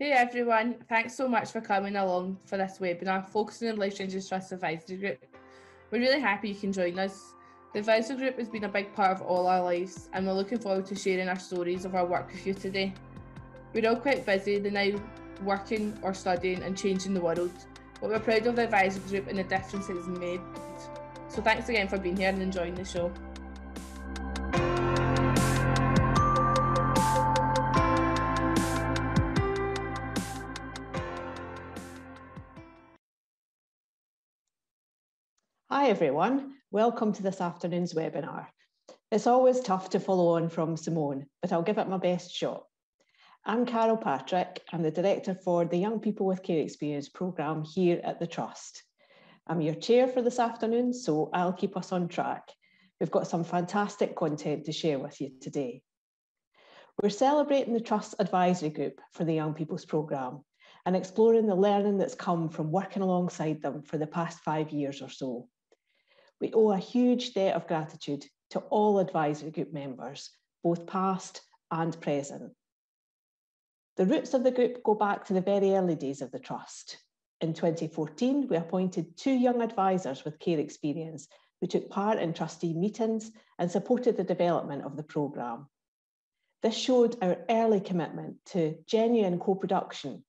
Hey everyone, thanks so much for coming along for this webinar focusing on Life Changes Trust Advisory Group. We're really happy you can join us. The advisory group has been a big part of all our lives and we're looking forward to sharing our stories of our work with you today. We're all quite busy, they're now working or studying and changing the world, but we're proud of the advisory group and the difference it has made. So thanks again for being here and enjoying the show. Hi everyone, welcome to this afternoon's webinar. It's always tough to follow on from Simone, but I'll give it my best shot. I'm Carol Patrick, I'm the Director for the Young People with Care Experience programme here at the Trust. I'm your chair for this afternoon, so I'll keep us on track. We've got some fantastic content to share with you today. We're celebrating the Trust Advisory Group for the Young People's Programme and exploring the learning that's come from working alongside them for the past five years or so. We owe a huge debt of gratitude to all advisory group members, both past and present. The roots of the group go back to the very early days of the Trust. In 2014, we appointed two young advisors with care experience who took part in trustee meetings and supported the development of the programme. This showed our early commitment to genuine co-production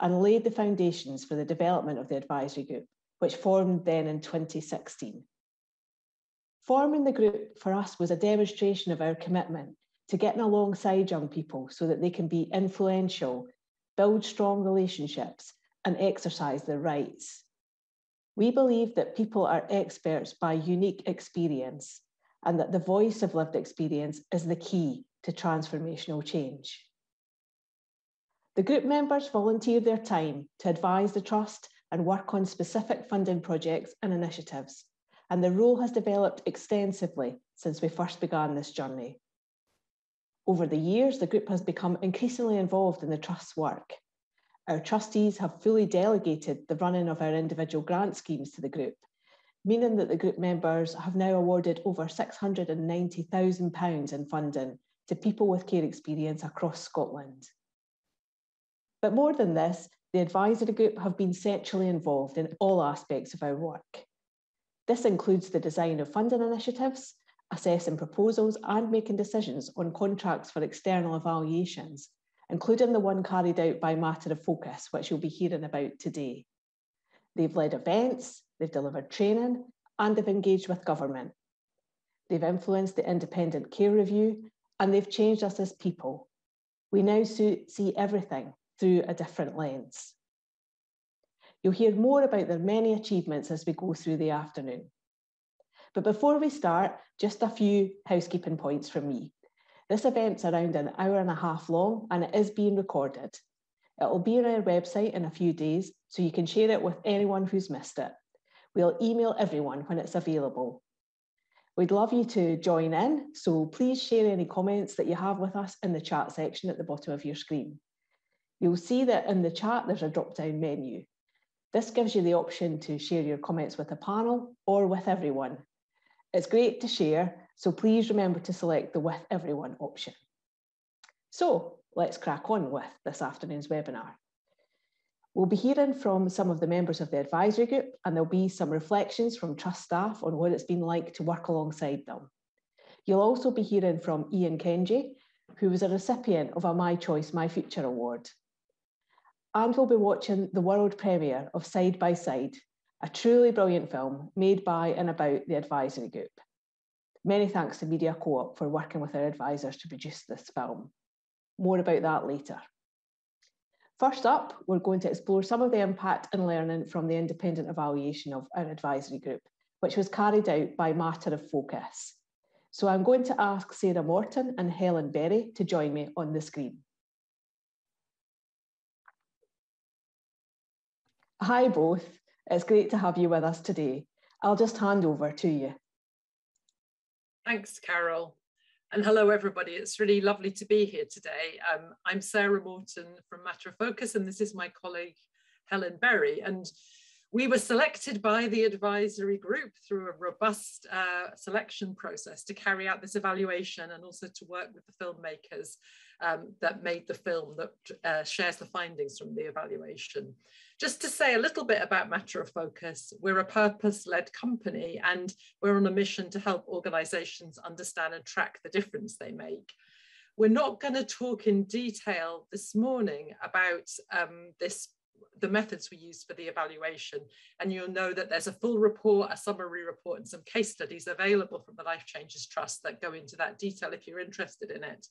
and laid the foundations for the development of the advisory group, which formed then in 2016. Forming the group for us was a demonstration of our commitment to getting alongside young people so that they can be influential, build strong relationships, and exercise their rights. We believe that people are experts by unique experience and that the voice of lived experience is the key to transformational change. The group members volunteer their time to advise the Trust and work on specific funding projects and initiatives and the role has developed extensively since we first began this journey. Over the years, the group has become increasingly involved in the Trust's work. Our trustees have fully delegated the running of our individual grant schemes to the group, meaning that the group members have now awarded over £690,000 in funding to people with care experience across Scotland. But more than this, the advisory group have been centrally involved in all aspects of our work. This includes the design of funding initiatives, assessing proposals and making decisions on contracts for external evaluations, including the one carried out by Matter of Focus, which you'll be hearing about today. They've led events, they've delivered training, and they've engaged with government. They've influenced the independent care review, and they've changed us as people. We now see everything through a different lens. You'll hear more about their many achievements as we go through the afternoon. But before we start, just a few housekeeping points from me. This event's around an hour and a half long and it is being recorded. It will be on our website in a few days, so you can share it with anyone who's missed it. We'll email everyone when it's available. We'd love you to join in, so please share any comments that you have with us in the chat section at the bottom of your screen. You'll see that in the chat there's a drop down menu. This gives you the option to share your comments with a panel or with everyone. It's great to share, so please remember to select the with everyone option. So let's crack on with this afternoon's webinar. We'll be hearing from some of the members of the advisory group and there'll be some reflections from trust staff on what it's been like to work alongside them. You'll also be hearing from Ian Kenji, who was a recipient of a My Choice, My Future award and we'll be watching the world premiere of Side by Side, a truly brilliant film made by and about the advisory group. Many thanks to Media Co-op for working with our advisors to produce this film. More about that later. First up, we're going to explore some of the impact and learning from the independent evaluation of our advisory group, which was carried out by Matter of Focus. So I'm going to ask Sarah Morton and Helen Berry to join me on the screen. Hi both, it's great to have you with us today. I'll just hand over to you. Thanks, Carol. And hello, everybody. It's really lovely to be here today. Um, I'm Sarah Morton from Matter of Focus, and this is my colleague, Helen Berry. And We were selected by the advisory group through a robust uh, selection process to carry out this evaluation and also to work with the filmmakers um, that made the film that uh, shares the findings from the evaluation. Just to say a little bit about Matter of Focus, we're a purpose-led company and we're on a mission to help organisations understand and track the difference they make. We're not going to talk in detail this morning about um, this the methods we use for the evaluation. And you'll know that there's a full report, a summary report, and some case studies available from the Life Changes Trust that go into that detail if you're interested in it.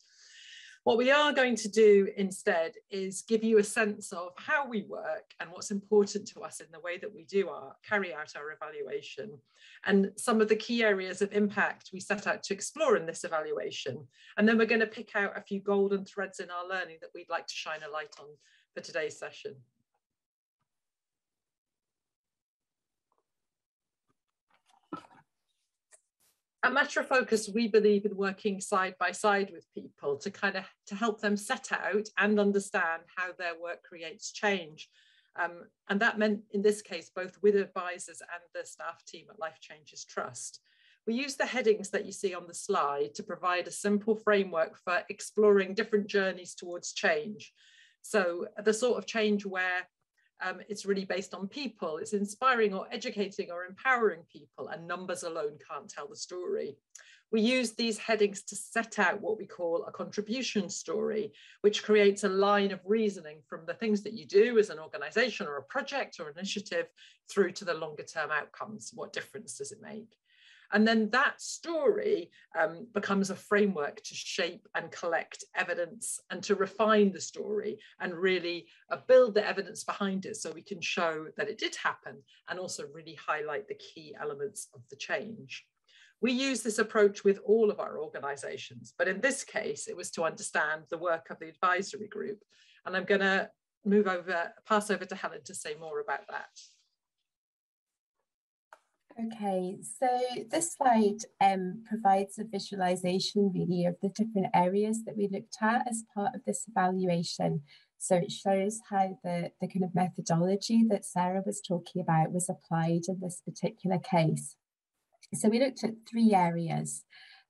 What we are going to do instead is give you a sense of how we work and what's important to us in the way that we do our carry out our evaluation and some of the key areas of impact we set out to explore in this evaluation. And then we're going to pick out a few golden threads in our learning that we'd like to shine a light on for today's session. At Matter of Focus, we believe in working side by side with people to kind of to help them set out and understand how their work creates change. Um, and that meant in this case, both with advisors and the staff team at Life Changes Trust. We use the headings that you see on the slide to provide a simple framework for exploring different journeys towards change. So the sort of change where um, it's really based on people. It's inspiring or educating or empowering people, and numbers alone can't tell the story. We use these headings to set out what we call a contribution story, which creates a line of reasoning from the things that you do as an organization or a project or an initiative through to the longer term outcomes. What difference does it make? And then that story um, becomes a framework to shape and collect evidence and to refine the story and really uh, build the evidence behind it so we can show that it did happen and also really highlight the key elements of the change. We use this approach with all of our organizations, but in this case, it was to understand the work of the advisory group. And I'm going to move over, pass over to Helen to say more about that. Okay, so this slide um, provides a visualization really of the different areas that we looked at as part of this evaluation. So it shows how the, the kind of methodology that Sarah was talking about was applied in this particular case. So we looked at three areas.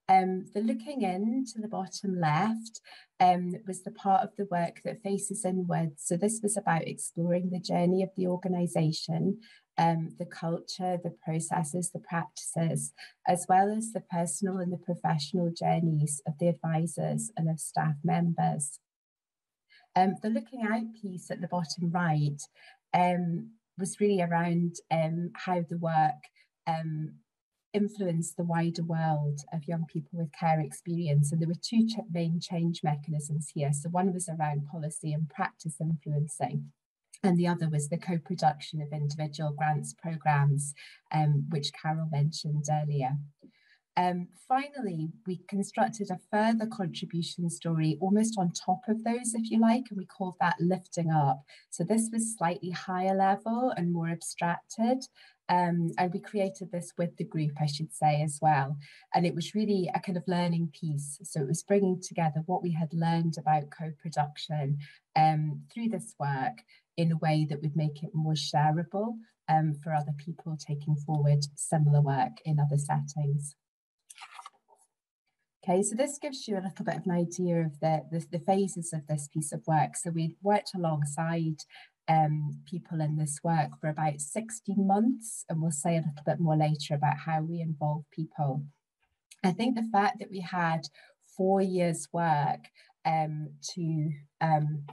Um, the looking in to the bottom left um, was the part of the work that faces inwards. So this was about exploring the journey of the organisation um, the culture, the processes, the practices, as well as the personal and the professional journeys of the advisors and of staff members. Um, the looking out piece at the bottom right um, was really around um, how the work um, influenced the wider world of young people with care experience. And there were two ch main change mechanisms here. So one was around policy and practice influencing and the other was the co-production of individual grants programs, um, which Carol mentioned earlier. Um, finally, we constructed a further contribution story almost on top of those, if you like, and we called that lifting up. So this was slightly higher level and more abstracted. Um, and we created this with the group, I should say, as well. And it was really a kind of learning piece. So it was bringing together what we had learned about co-production um, through this work in a way that would make it more shareable um, for other people taking forward similar work in other settings. Okay, so this gives you a little bit of an idea of the, the, the phases of this piece of work. So we worked alongside um, people in this work for about 16 months, and we'll say a little bit more later about how we involve people. I think the fact that we had four years work um, to um,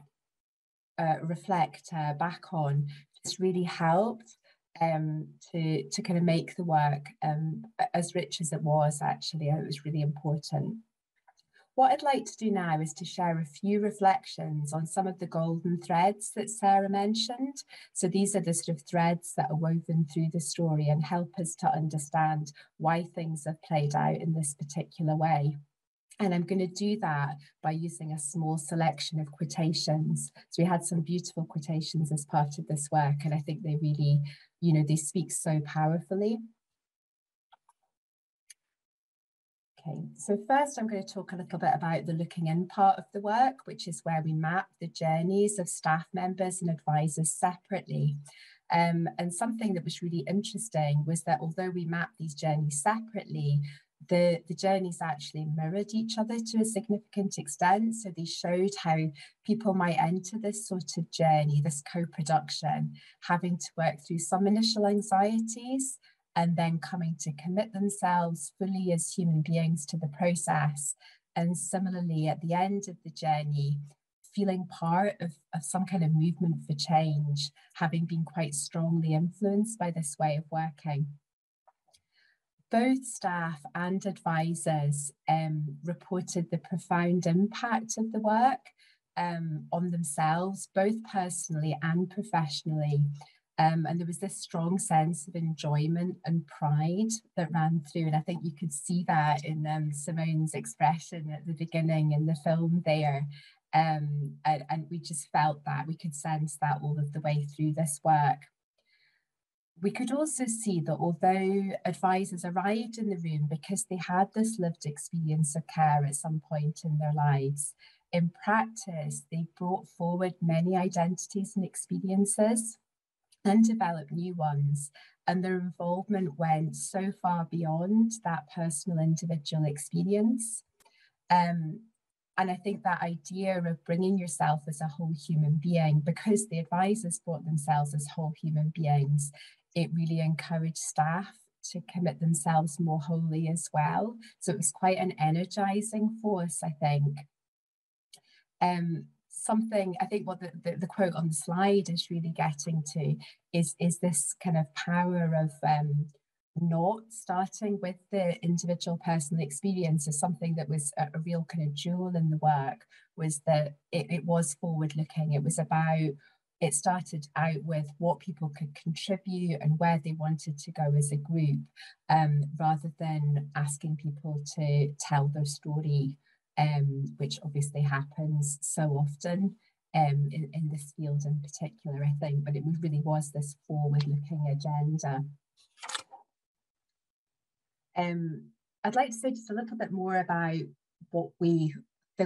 uh, reflect uh, back on just really helped um, to, to kind of make the work um, as rich as it was actually. It was really important. What I'd like to do now is to share a few reflections on some of the golden threads that Sarah mentioned. So these are the sort of threads that are woven through the story and help us to understand why things have played out in this particular way. And I'm going to do that by using a small selection of quotations. So we had some beautiful quotations as part of this work, and I think they really, you know, they speak so powerfully. Okay, so first I'm going to talk a little bit about the looking in part of the work, which is where we map the journeys of staff members and advisors separately. Um, and something that was really interesting was that although we mapped these journeys separately, the, the journeys actually mirrored each other to a significant extent. So they showed how people might enter this sort of journey, this co-production, having to work through some initial anxieties and then coming to commit themselves fully as human beings to the process. And similarly, at the end of the journey, feeling part of, of some kind of movement for change, having been quite strongly influenced by this way of working both staff and advisors um, reported the profound impact of the work um, on themselves, both personally and professionally. Um, and there was this strong sense of enjoyment and pride that ran through. And I think you could see that in um, Simone's expression at the beginning in the film there. Um, and, and we just felt that, we could sense that all of the way through this work we could also see that although advisors arrived in the room because they had this lived experience of care at some point in their lives, in practice, they brought forward many identities and experiences and developed new ones. And their involvement went so far beyond that personal individual experience. Um, and I think that idea of bringing yourself as a whole human being, because the advisors brought themselves as whole human beings, it really encouraged staff to commit themselves more wholly as well. So it was quite an energizing force, I think. Um, something I think what the, the, the, quote on the slide is really getting to is, is this kind of power of um, not starting with the individual personal experience as something that was a, a real kind of jewel in the work was that it, it was forward looking. It was about it started out with what people could contribute and where they wanted to go as a group, um, rather than asking people to tell their story, um, which obviously happens so often um, in, in this field in particular, I think, but it really was this forward-looking agenda. Um, I'd like to say just a little bit more about what we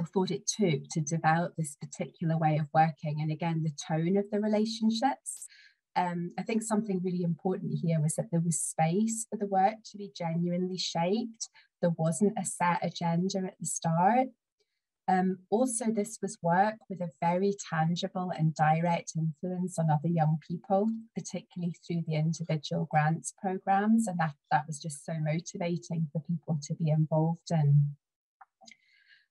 thought it took to develop this particular way of working. And again, the tone of the relationships. Um, I think something really important here was that there was space for the work to be genuinely shaped. There wasn't a set agenda at the start. Um, also, this was work with a very tangible and direct influence on other young people, particularly through the individual grants programs. And that, that was just so motivating for people to be involved in.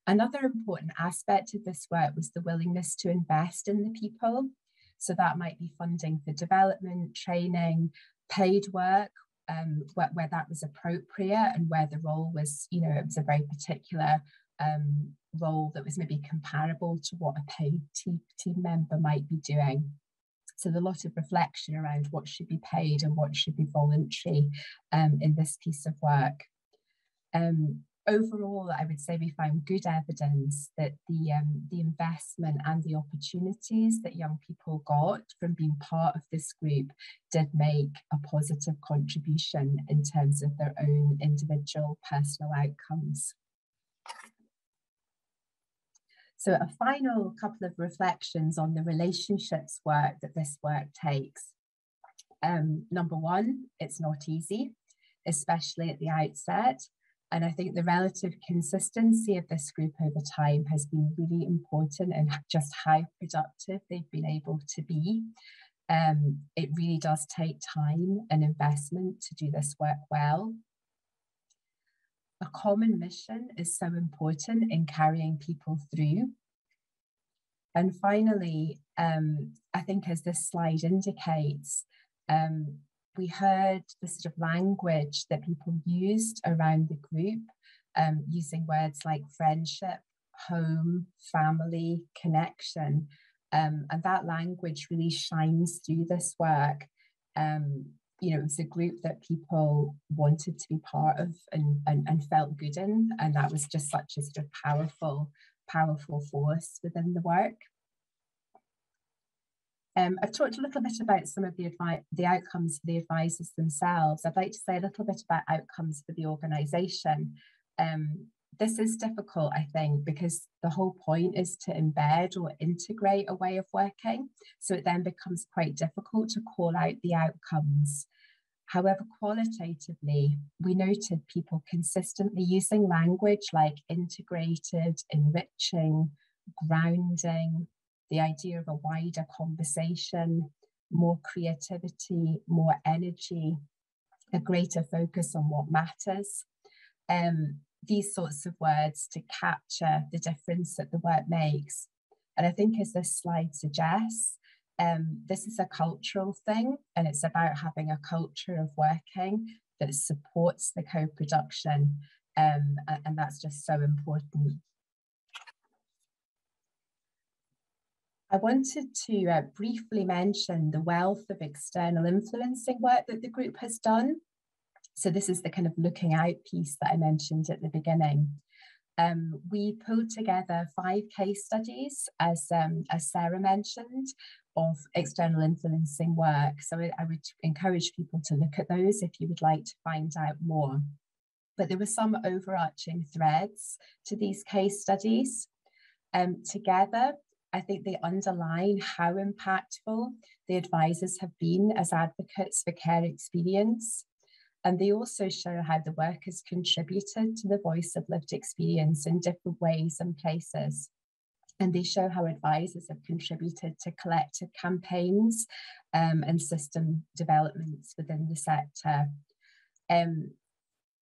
Another important aspect of this work was the willingness to invest in the people. So that might be funding for development, training, paid work, um, where, where, that was appropriate and where the role was, you know, it was a very particular um, role that was maybe comparable to what a paid team, team member might be doing. So a lot of reflection around what should be paid and what should be voluntary um, in this piece of work. Um, overall, I would say we found good evidence that the, um, the investment and the opportunities that young people got from being part of this group did make a positive contribution in terms of their own individual personal outcomes. So a final couple of reflections on the relationships work that this work takes. Um, number one, it's not easy, especially at the outset. And I think the relative consistency of this group over time has been really important and just how productive they've been able to be. Um, it really does take time and investment to do this work well. A common mission is so important in carrying people through. And finally, um, I think as this slide indicates, um, we heard the sort of language that people used around the group, um, using words like friendship, home, family, connection. Um, and that language really shines through this work. Um, you know, it was a group that people wanted to be part of and, and, and felt good in. And that was just such a sort of powerful, powerful force within the work. Um, I've talked a little bit about some of the, the outcomes for the advisors themselves. I'd like to say a little bit about outcomes for the organisation. Um, this is difficult, I think, because the whole point is to embed or integrate a way of working. So it then becomes quite difficult to call out the outcomes. However, qualitatively, we noted people consistently using language like integrated, enriching, grounding, the idea of a wider conversation, more creativity, more energy, a greater focus on what matters. Um, these sorts of words to capture the difference that the work makes. And I think, as this slide suggests, um, this is a cultural thing, and it's about having a culture of working that supports the co production. Um, and that's just so important. I wanted to uh, briefly mention the wealth of external influencing work that the group has done. So this is the kind of looking out piece that I mentioned at the beginning. Um, we pulled together five case studies, as, um, as Sarah mentioned, of external influencing work. So I, I would encourage people to look at those if you would like to find out more. But there were some overarching threads to these case studies. Um, together, I think they underline how impactful the advisors have been as advocates for care experience. And they also show how the work has contributed to the voice of lived experience in different ways and places. And they show how advisors have contributed to collective campaigns um, and system developments within the sector. Um,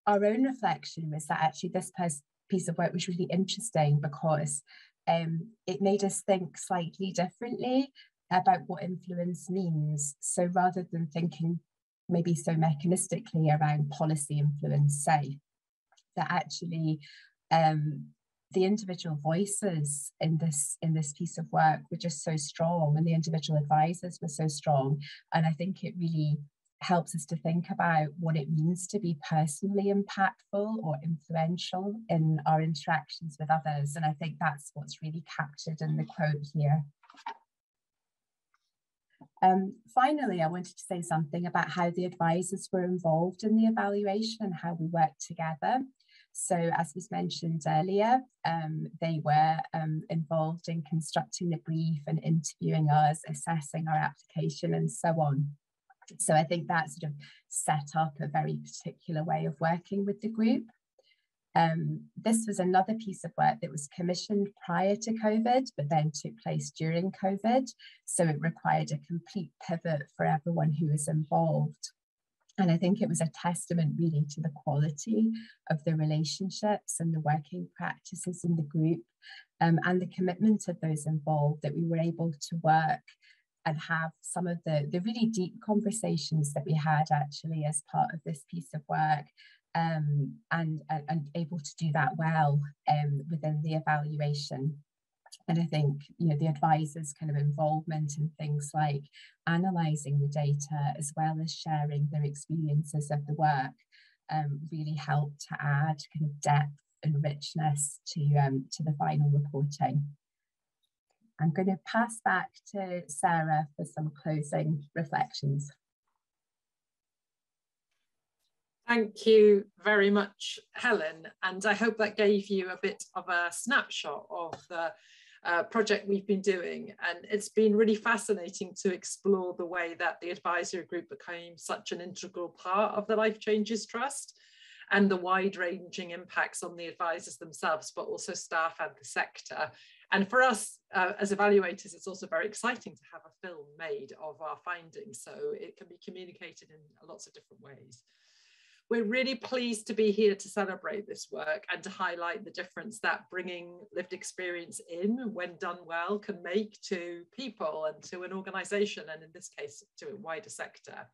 our own reflection was that actually this piece of work was really interesting because um, it made us think slightly differently about what influence means. So rather than thinking maybe so mechanistically around policy influence, say, that actually um, the individual voices in this in this piece of work were just so strong and the individual advisors were so strong and i think it really helps us to think about what it means to be personally impactful or influential in our interactions with others. And I think that's what's really captured in the quote here. Um, finally, I wanted to say something about how the advisors were involved in the evaluation and how we worked together. So as was mentioned earlier, um, they were um, involved in constructing the brief and interviewing us, assessing our application and so on. So I think that sort of set up a very particular way of working with the group. Um, this was another piece of work that was commissioned prior to COVID, but then took place during COVID. So it required a complete pivot for everyone who was involved. And I think it was a testament really to the quality of the relationships and the working practices in the group um, and the commitment of those involved that we were able to work and have some of the, the really deep conversations that we had actually as part of this piece of work um, and, and, and, able to do that well um, within the evaluation. And I think, you know, the advisors kind of involvement in things like analysing the data as well as sharing their experiences of the work um, really helped to add kind of depth and richness to, um, to the final reporting. I'm going to pass back to Sarah for some closing reflections. Thank you very much, Helen. And I hope that gave you a bit of a snapshot of the uh, project we've been doing. And it's been really fascinating to explore the way that the advisory group became such an integral part of the Life Changes Trust and the wide ranging impacts on the advisors themselves, but also staff and the sector. And for us uh, as evaluators, it's also very exciting to have a film made of our findings. So it can be communicated in lots of different ways. We're really pleased to be here to celebrate this work and to highlight the difference that bringing lived experience in, when done well, can make to people and to an organisation, and in this case, to a wider sector.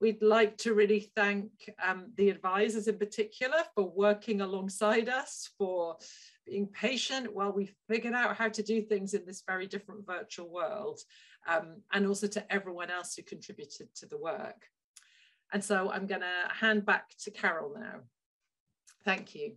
We'd like to really thank um, the advisors in particular for working alongside us, for being patient while we figured out how to do things in this very different virtual world, um, and also to everyone else who contributed to the work. And so I'm going to hand back to Carol now. Thank you.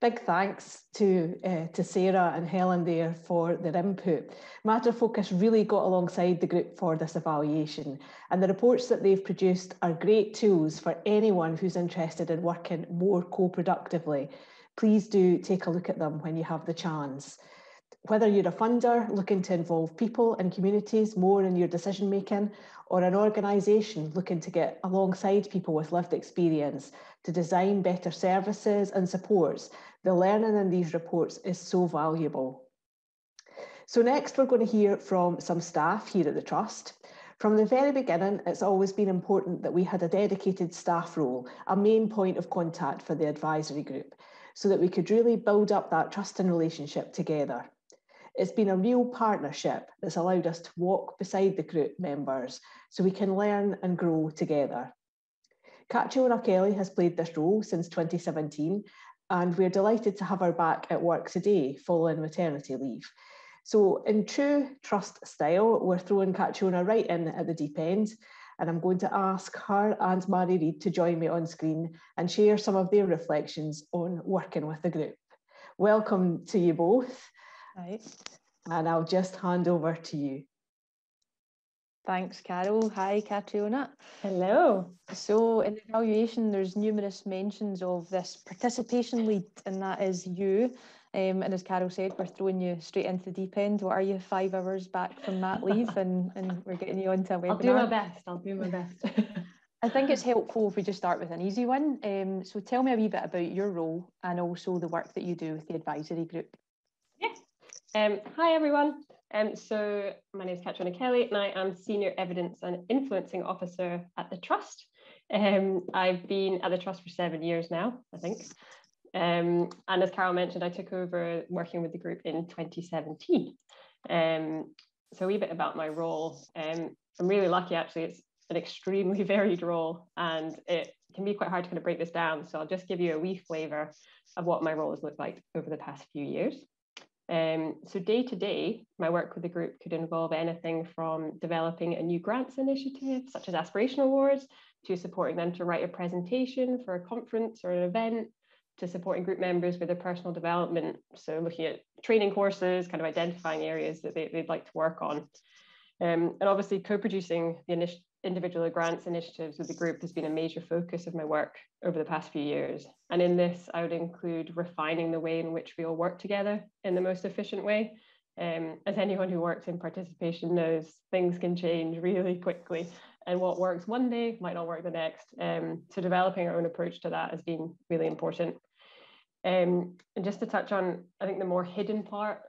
Big thanks to, uh, to Sarah and Helen there for their input. Matter Focus really got alongside the group for this evaluation and the reports that they've produced are great tools for anyone who's interested in working more co-productively. Please do take a look at them when you have the chance. Whether you're a funder looking to involve people and communities more in your decision making or an organisation looking to get alongside people with lived experience to design better services and supports, the learning in these reports is so valuable. So next we're going to hear from some staff here at the Trust. From the very beginning, it's always been important that we had a dedicated staff role, a main point of contact for the advisory group, so that we could really build up that trust and relationship together. It's been a real partnership that's allowed us to walk beside the group members so we can learn and grow together. Catriona Kelly has played this role since 2017 and we're delighted to have her back at work today following maternity leave. So in true trust style, we're throwing Catriona right in at the deep end and I'm going to ask her and Mary Reid to join me on screen and share some of their reflections on working with the group. Welcome to you both. Hi. And I'll just hand over to you. Thanks, Carol. Hi, Catriona. Hello. So in the evaluation, there's numerous mentions of this participation lead, and that is you. Um, and as Carol said, we're throwing you straight into the deep end. What are you, five hours back from that leave, and, and we're getting you onto a webinar? I'll do my best. I'll do my best. I think it's helpful if we just start with an easy one. Um, so tell me a wee bit about your role and also the work that you do with the advisory group. Um, hi, everyone. Um, so my name is Catriona Kelly and I am Senior Evidence and Influencing Officer at the Trust. Um, I've been at the Trust for seven years now, I think. Um, and as Carol mentioned, I took over working with the group in 2017. Um, so a wee bit about my role. Um, I'm really lucky actually, it's an extremely varied role and it can be quite hard to kind of break this down. So I'll just give you a wee flavour of what my role has looked like over the past few years. Um, so day to day, my work with the group could involve anything from developing a new grants initiative, such as aspirational awards, to supporting them to write a presentation for a conference or an event, to supporting group members with their personal development. So looking at training courses, kind of identifying areas that they, would like to work on. Um, and obviously co-producing the initiative individual grants initiatives with the group has been a major focus of my work over the past few years. And in this, I would include refining the way in which we all work together in the most efficient way. Um, as anyone who works in participation knows, things can change really quickly. And what works one day might not work the next. Um, so developing our own approach to that has been really important. Um, and just to touch on, I think the more hidden part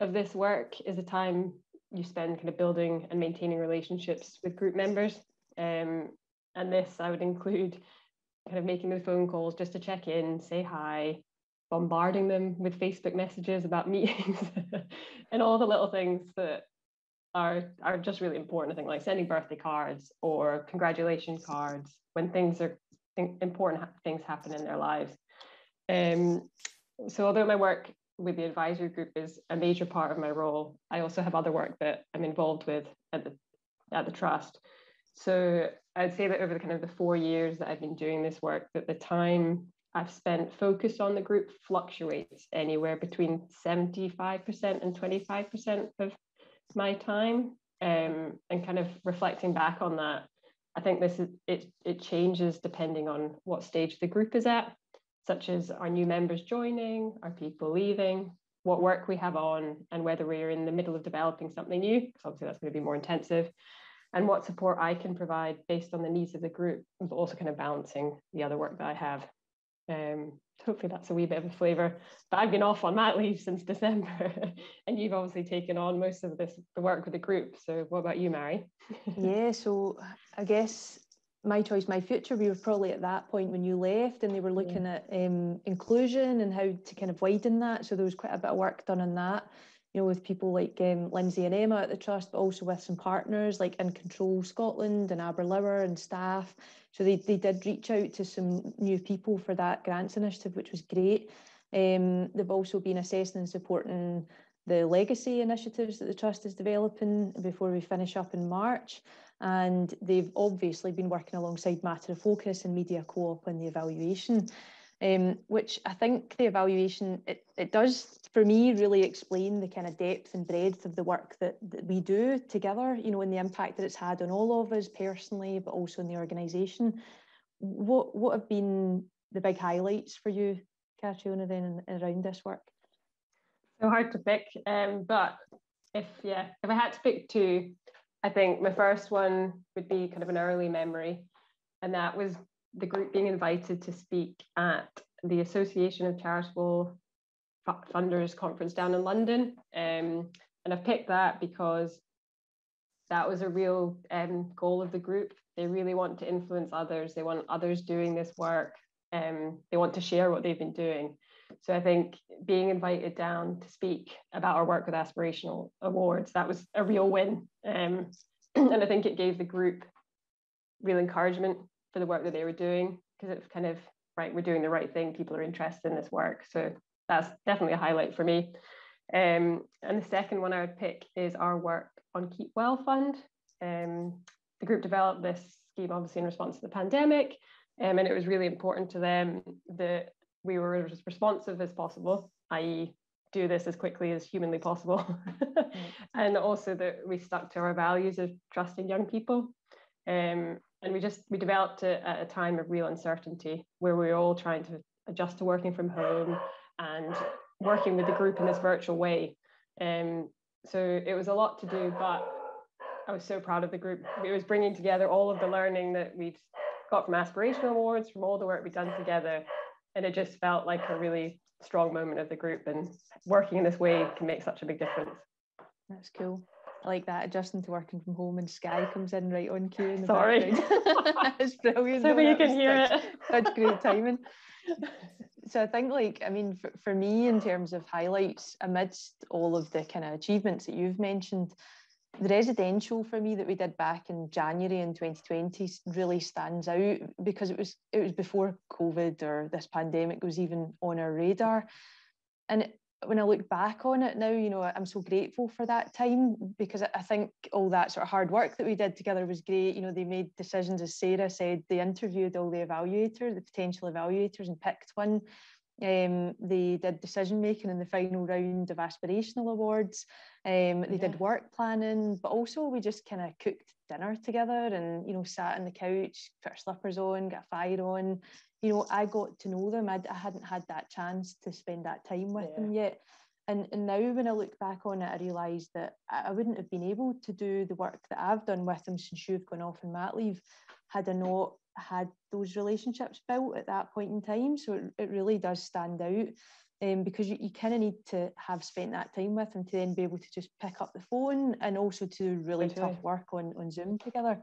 of this work is the time you spend kind of building and maintaining relationships with group members. Um, and this I would include kind of making the phone calls just to check in, say hi, bombarding them with Facebook messages about meetings and all the little things that are are just really important. I think like sending birthday cards or congratulation cards when things are th- important things happen in their lives. Um, so although my work with the advisory group is a major part of my role. I also have other work that I'm involved with at the at the trust. So I'd say that over the kind of the four years that I've been doing this work, that the time I've spent focused on the group fluctuates anywhere between 75% and 25% of my time. Um, and kind of reflecting back on that, I think this is it it changes depending on what stage the group is at such as our new members joining, our people leaving, what work we have on, and whether we're in the middle of developing something new, because obviously that's going to be more intensive, and what support I can provide based on the needs of the group, but also kind of balancing the other work that I have. Um, hopefully that's a wee bit of a flavour. But I've been off on mat leave since December, and you've obviously taken on most of this the work with the group. So what about you, Mary? yeah, so I guess my choice my future we were probably at that point when you left and they were looking yeah. at um, inclusion and how to kind of widen that. So there was quite a bit of work done on that you know with people like um, lindsay and emma at the trust but also with some partners like in control scotland and aberlour and Staf. So they, they did reach out to some new people for that grants initiative which was great. Um, they've also been assessing and supporting the legacy initiatives that the trust is developing before we finish up in march and they've obviously been working alongside Matter of Focus and Media Co-op in the evaluation. um, which I think the evaluation, it, it does, for me, really explain the kind of depth and breadth of the work that, that we do together, you know, and the impact that it's had on all of us personally, but also in the organisation. What, what have been the big highlights for you, Catriona, then around this work? So hard to pick, um, but if, yeah, if I had to pick two, I think my first one would be kind of an early memory, and that was the group being invited to speak at the Association of Charitable Funders conference down in London. Um, and I've picked that because that was a real um, goal of the group. They really want to influence others. They want others doing this work. Um, they want to share what they've been doing. So I think being invited down to speak about our work with aspirational awards, that was a real win. Um, and I think it gave the group real encouragement for the work that they were doing because it's kind of right, we're doing the right thing. People are interested in this work. So that's definitely a highlight for me. Um, and the second one I would pick is our work on Keep Well Fund. Um, the group developed this scheme obviously in response to the pandemic, um, and it was really important to them that we were as responsive as possible, i.e., do this as quickly as humanly possible. and also that we stuck to our values of trusting young people. Um, and we just we developed it at a time of real uncertainty where we were all trying to adjust to working from home and working with the group in this virtual way. Um, so it was a lot to do, but I was so proud of the group. It was bringing together all of the learning that we'd got from aspirational awards, from all the work we'd done together, and it just felt like a really strong moment of the group and working in this way can make such a big difference that's cool I like that adjusting to working from home and Sky comes in right on cue in the Sorry. it's brilliant. So you can hear such, it. Such great timing. so I think like I mean for, for me in terms of highlights amidst all of the kind of achievements that you've mentioned the residential for me that we did back in January in 2020 really stands out because it was it was before COVID or this pandemic was even on our radar. And when I look back on it now, you know, I'm so grateful for that time because I think all that sort of hard work that we did together was great. You know, they made decisions, as Sarah said, they interviewed all the evaluators, the potential evaluators, and picked one um, they did decision making in the final round of aspirational awards. Um, they yeah. did work planning, but also we just kind of cooked dinner together and you know sat on the couch, put our slippers on, got fire on. You know, I got to know them. I'd, I had not had that chance to spend that time with yeah. them yet. And, and now when I look back on it, I realise that I wouldn't have been able to do the work that I've done with them since you've gone off on mat leave had I not had those relationships built at that point in time. So it, it really does stand out um, because you, you kind of need to have spent that time with them to then be able to just pick up the phone and also to do really tough work on, on Zoom together.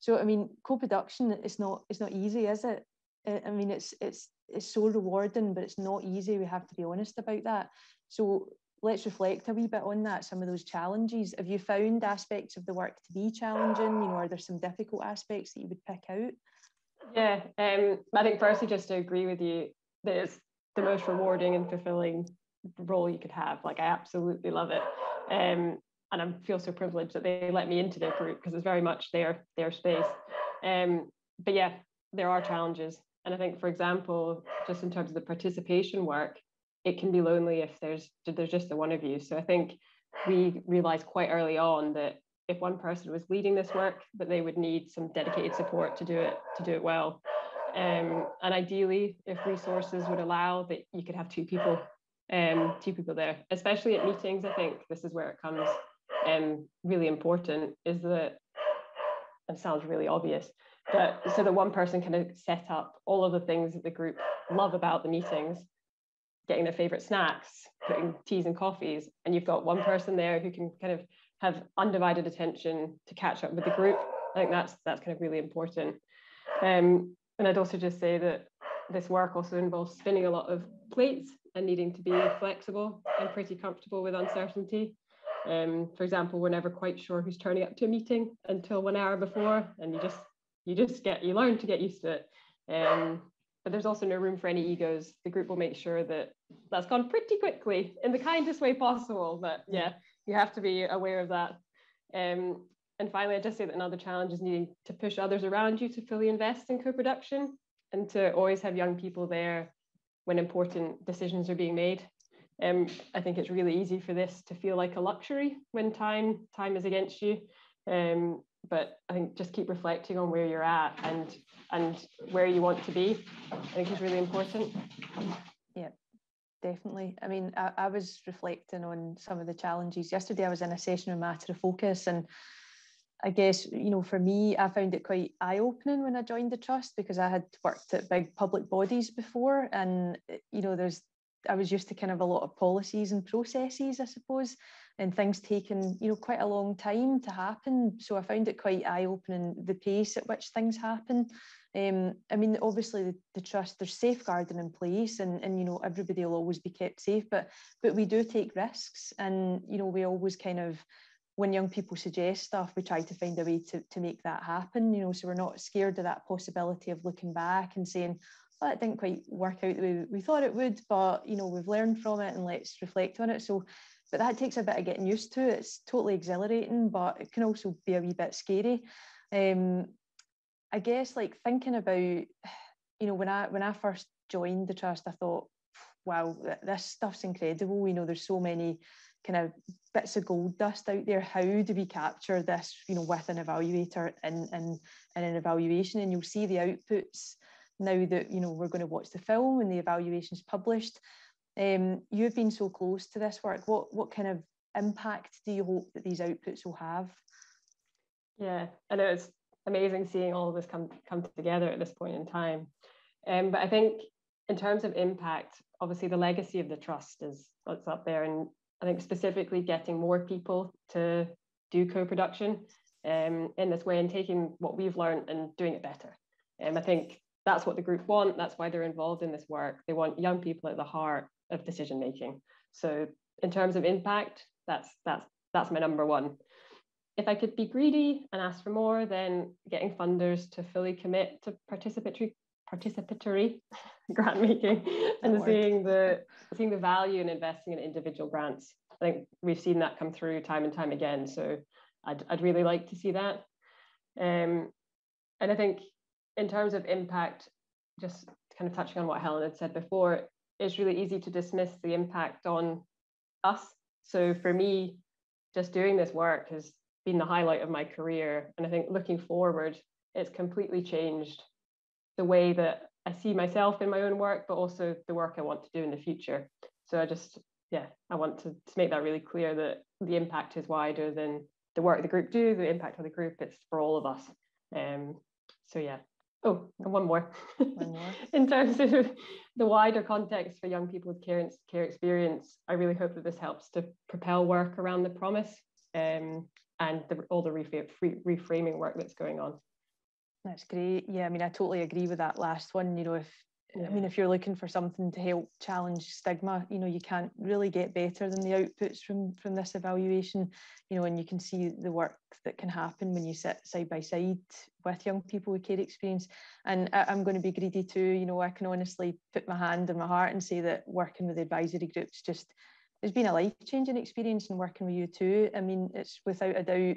So I mean, co-production is not it's not easy, is it? I mean, it's it's it's so rewarding, but it's not easy. We have to be honest about that. So let's reflect a wee bit on that. Some of those challenges. Have you found aspects of the work to be challenging? You know, are there some difficult aspects that you would pick out? Yeah, um, I think firstly, just to agree with you, that it's the most rewarding and fulfilling role you could have. Like, I absolutely love it. Um, and I feel so privileged that they let me into their group because it's very much their their space. Um, but yeah, there are challenges, and I think, for example, just in terms of the participation work, it can be lonely if there's there's just the one of you. So I think we realized quite early on that if one person was leading this work, that they would need some dedicated support to do it to do it well. Um, and ideally, if resources would allow that you could have two people, um, two people there, especially at meetings. I think this is where it comes um, really important. Is that it sounds really obvious, but so that one person can set up all of the things that the group love about the meetings, getting their favorite snacks, putting teas and coffees, and you've got one person there who can kind of have undivided attention to catch up with the group. I think that's that's kind of really important. Um, and I'd also just say that this work also involves spinning a lot of plates and needing to be flexible and pretty comfortable with uncertainty. Um, for example, we're never quite sure who's turning up to a meeting until one hour before, and you just you just get you learn to get used to it. Um, but there's also no room for any egos. The group will make sure that that's gone pretty quickly in the kindest way possible. But yeah, you have to be aware of that. Um, and finally, I just say that another challenge is needing to push others around you to fully invest in co-production and to always have young people there when important decisions are being made. Um, I think it's really easy for this to feel like a luxury when time time is against you. Um, but I think just keep reflecting on where you're at and and where you want to be. I think is really important. Definitely. I mean, I, I was reflecting on some of the challenges yesterday. I was in a session with Matter of Focus and I guess, you know, for me, I found it quite eye opening when I joined the trust because I had worked at big public bodies before. And, you know, there's, I was used to kind of a lot of policies and processes, I suppose, and things taking, you know, quite a long time to happen. So I found it quite eye opening the pace at which things happen. Um, I mean, obviously the, the, trust, there's safeguarding in place and, and, you know, everybody will always be kept safe, but, but we do take risks and, you know, we always kind of, when young people suggest stuff, we try to find a way to, to make that happen, you know, so we're not scared of that possibility of looking back and saying, well, it didn't quite work out the way we thought it would, but, you know, we've learned from it and let's reflect on it. So, but that takes a bit of getting used to. It's totally exhilarating, but it can also be a wee bit scary. Um, I guess like thinking about, you know, when I when I first joined the trust, I thought, wow, this stuff's incredible. You know, there's so many kind of bits of gold dust out there. How do we capture this, you know, with an evaluator and in, in an evaluation? And you'll see the outputs now that you know we're going to watch the film and the evaluation's published. Um, you've been so close to this work. What what kind of impact do you hope that these outputs will have? Yeah, I know it's amazing seeing all of this come come together at this point in time. Um, but I think in terms of impact, obviously the legacy of the trust is what's up there, and I think specifically getting more people to do co-production um, in this way and taking what we've learned and doing it better. And um, I think that's what the group want. That's why they're involved in this work. They want young people at the heart of decision making. So in terms of impact, that's that's that's my number one. If I could be greedy and ask for more, then getting funders to fully commit to participatory participatory grant making and seeing the seeing the value in investing in individual grants. I think we've seen that come through time and time again. So I'd, I'd really like to see that. Um, and I think in terms of impact, just kind of touching on what Helen had said before, it's really easy to dismiss the impact on us. So for me, just doing this work has been the highlight of my career. And I think looking forward, it's completely changed the way that I see myself in my own work, but also the work I want to do in the future. So I just, yeah, I want to, to make that really clear that the impact is wider than the work the group do, the impact of the group, it's for all of us. Um, so yeah. Oh, and one more. One more. in terms of the wider context for young people with care, care experience, I really hope that this helps to propel work around the promise um, and the, all the reframing work that's going on. That's great. Yeah, I mean, I totally agree with that last one. You know, if yeah. I mean, if you're looking for something to help challenge stigma, you know, you can't really get better than the outputs from from this evaluation. You know, and you can see the work that can happen when you sit side by side with young people with care experience. And I, am going to be greedy too. You know, I can honestly put my hand in my heart and say that working with advisory groups just has been a life changing experience in working with you too. I mean, it's without a doubt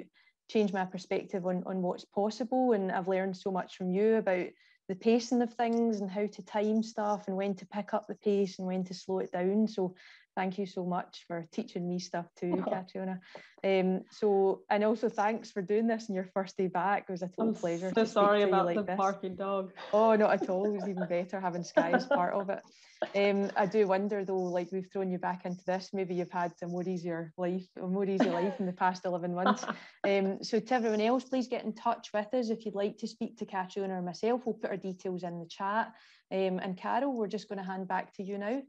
changed my perspective on, on what's possible. And I've learned so much from you about the pacing of things and how to time stuff and when to pick up the pace and when to slow it down. So thank you so much for teaching me stuff too, Catriona. Um, so and also thanks for doing this in your first day back. It was a total I'm pleasure. So sorry about like the this. barking dog. Oh, not at all. It was even better having Sky as part of it. Um, I do wonder though, like we've thrown you back into this, maybe you've had a more easier life, a more easy life in the past 11 months. Um, so to everyone else, please get in touch with us if you'd like to speak to Catriona or myself. We'll put our details in the chat. Um, and Carol, we're just going to hand back to you now.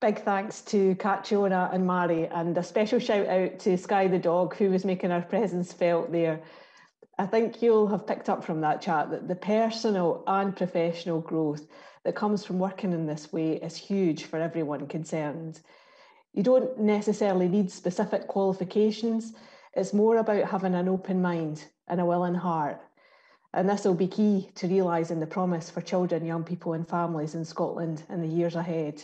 Big thanks to Catriona and Mari, and a special shout out to Sky the dog, who was making our presence felt there. I think you'll have picked up from that chat that the personal and professional growth that comes from working in this way is huge for everyone concerned. You don't necessarily need specific qualifications, it's more about having an open mind and a willing heart. And this will be key to realising the promise for children, young people, and families in Scotland in the years ahead.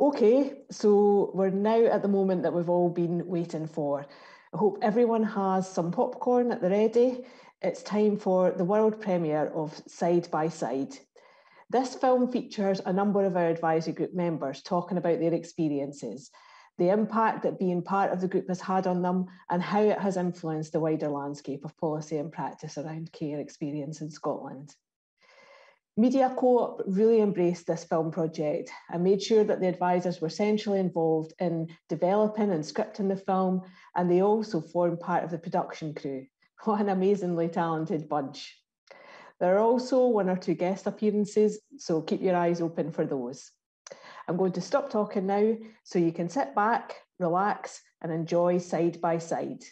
Okay, so we're now at the moment that we've all been waiting for. I hope everyone has some popcorn at the ready. it's time for the world premiere of Side by Side. This film features a number of our advisory group members talking about their experiences, the impact that being part of the group has had on them, and how it has influenced the wider landscape of policy and practice around care experience in Scotland. Media Co-op really embraced this film project and made sure that the advisors were centrally involved in developing and scripting the film, and they also formed part of the production crew. What an amazingly talented bunch. There are also one or two guest appearances, so keep your eyes open for those. I'm going to stop talking now so you can sit back, relax, and enjoy side by side.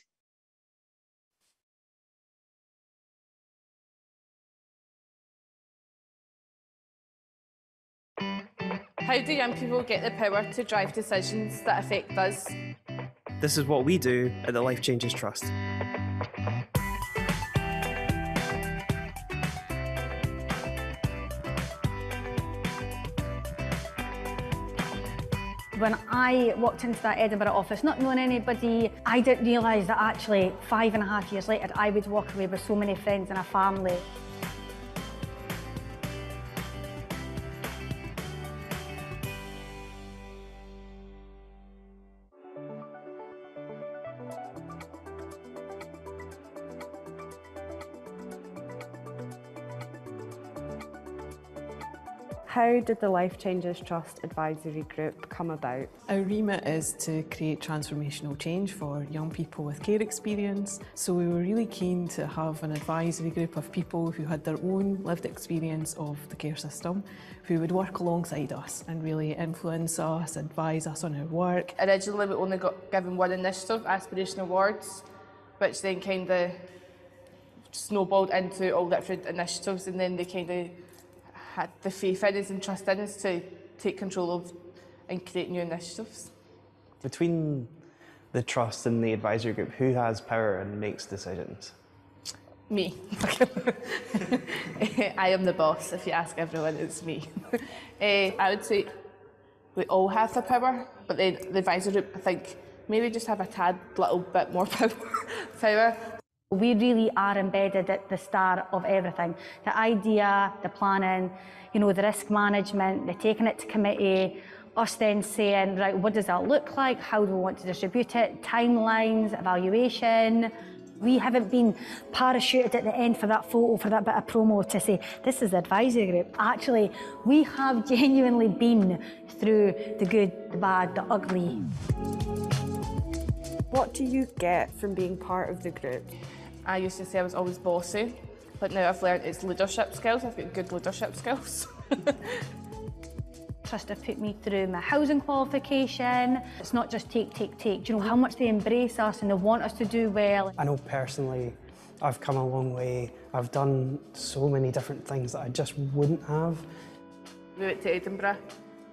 How do young people get the power to drive decisions that affect us? This is what we do at the Life Changes Trust. When I walked into that Edinburgh office, not knowing anybody, I didn't realise that actually five and a half years later, I would walk away with so many friends and a family. How did the Life Changes Trust Advisory Group come about? Our remit is to create transformational change for young people with care experience. So we were really keen to have an advisory group of people who had their own lived experience of the care system, who would work alongside us and really influence us, advise us on our work. Originally, we only got given one initiative, Aspiration Awards, which then kind of snowballed into all different initiatives, and then they kind of had the faith in us and trust in us to take control of and create new initiatives. Between the trust and the advisory group, who has power and makes decisions? Me. I am the boss. If you ask everyone, it's me. uh, I would say we all have the power, but then the advisory group, I think, maybe just have a tad little bit more power. power. We really are embedded at the start of everything. The idea, the planning, you know, the risk management, the taking it to committee, us then saying, right, what does that look like? How do we want to distribute it? Timelines, evaluation. We haven't been parachuted at the end for that photo, for that bit of promo to say, this is the advisory group. Actually, we have genuinely been through the good, the bad, the ugly. What do you get from being part of the group? I used to say I was always bossy, but now I've learned it's leadership skills. I've got good leadership skills. Trust have put me through my housing qualification. It's not just take, take, take. Do you know how much they embrace us and they want us to do well? I know personally I've come a long way. I've done so many different things that I just wouldn't have. We went to Edinburgh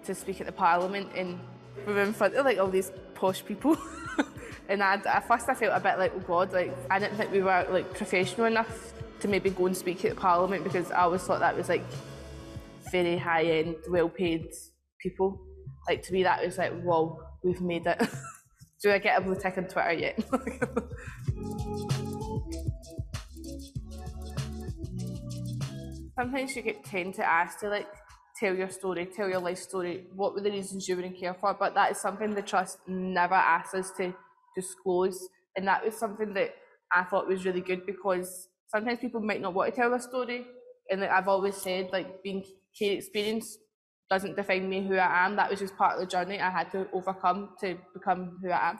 to speak at the Parliament and we were in front of like all these posh people. And I, at first I felt a bit like, oh God, like I didn't think we were like professional enough to maybe go and speak at Parliament because I always thought that was like very high end, well paid people. Like to me that was like, whoa, we've made it. Do I get a blue tick on Twitter yet? Sometimes you get tend to ask to like tell your story, tell your life story, what were the reasons you were in care for, but that is something the trust never asks us to disclose. And that was something that I thought was really good because sometimes people might not want to tell their story. And like I've always said, like being care experience doesn't define me who I am. That was just part of the journey I had to overcome to become who I am.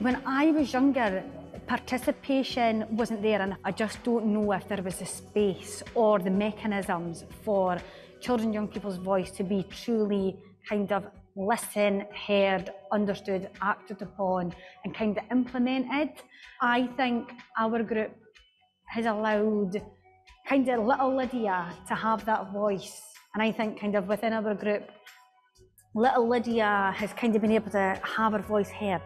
When I was younger, participation wasn't there, and I just don't know if there was a space or the mechanisms for children, young people's voice to be truly kind of listened, heard, understood, acted upon, and kind of implemented. I think our group has allowed kind of little Lydia to have that voice. And I think kind of within our group, little Lydia has kind of been able to have her voice heard.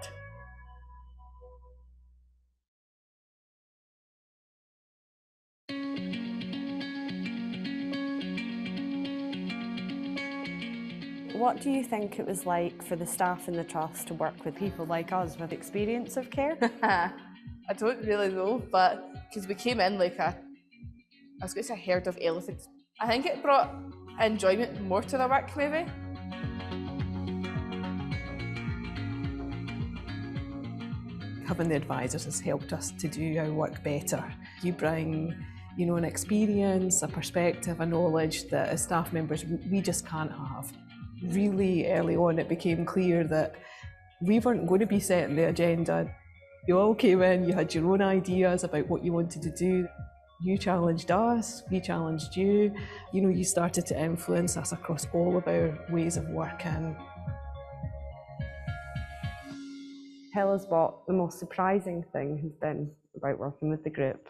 What do you think it was like for the staff in the trust to work with people like us with experience of care? I don't really know, but because we came in like a, I was going to say a herd of elephants. I think it brought enjoyment more to the work, maybe. Having the advisors has helped us to do our work better. You bring you know, an experience, a perspective, a knowledge that as staff members we just can't have. Really early on it became clear that we weren't going to be setting the agenda. You all came in, you had your own ideas about what you wanted to do. You challenged us, we challenged you. You know, you started to influence us across all of our ways of working. Tell us what the most surprising thing has been about working with the group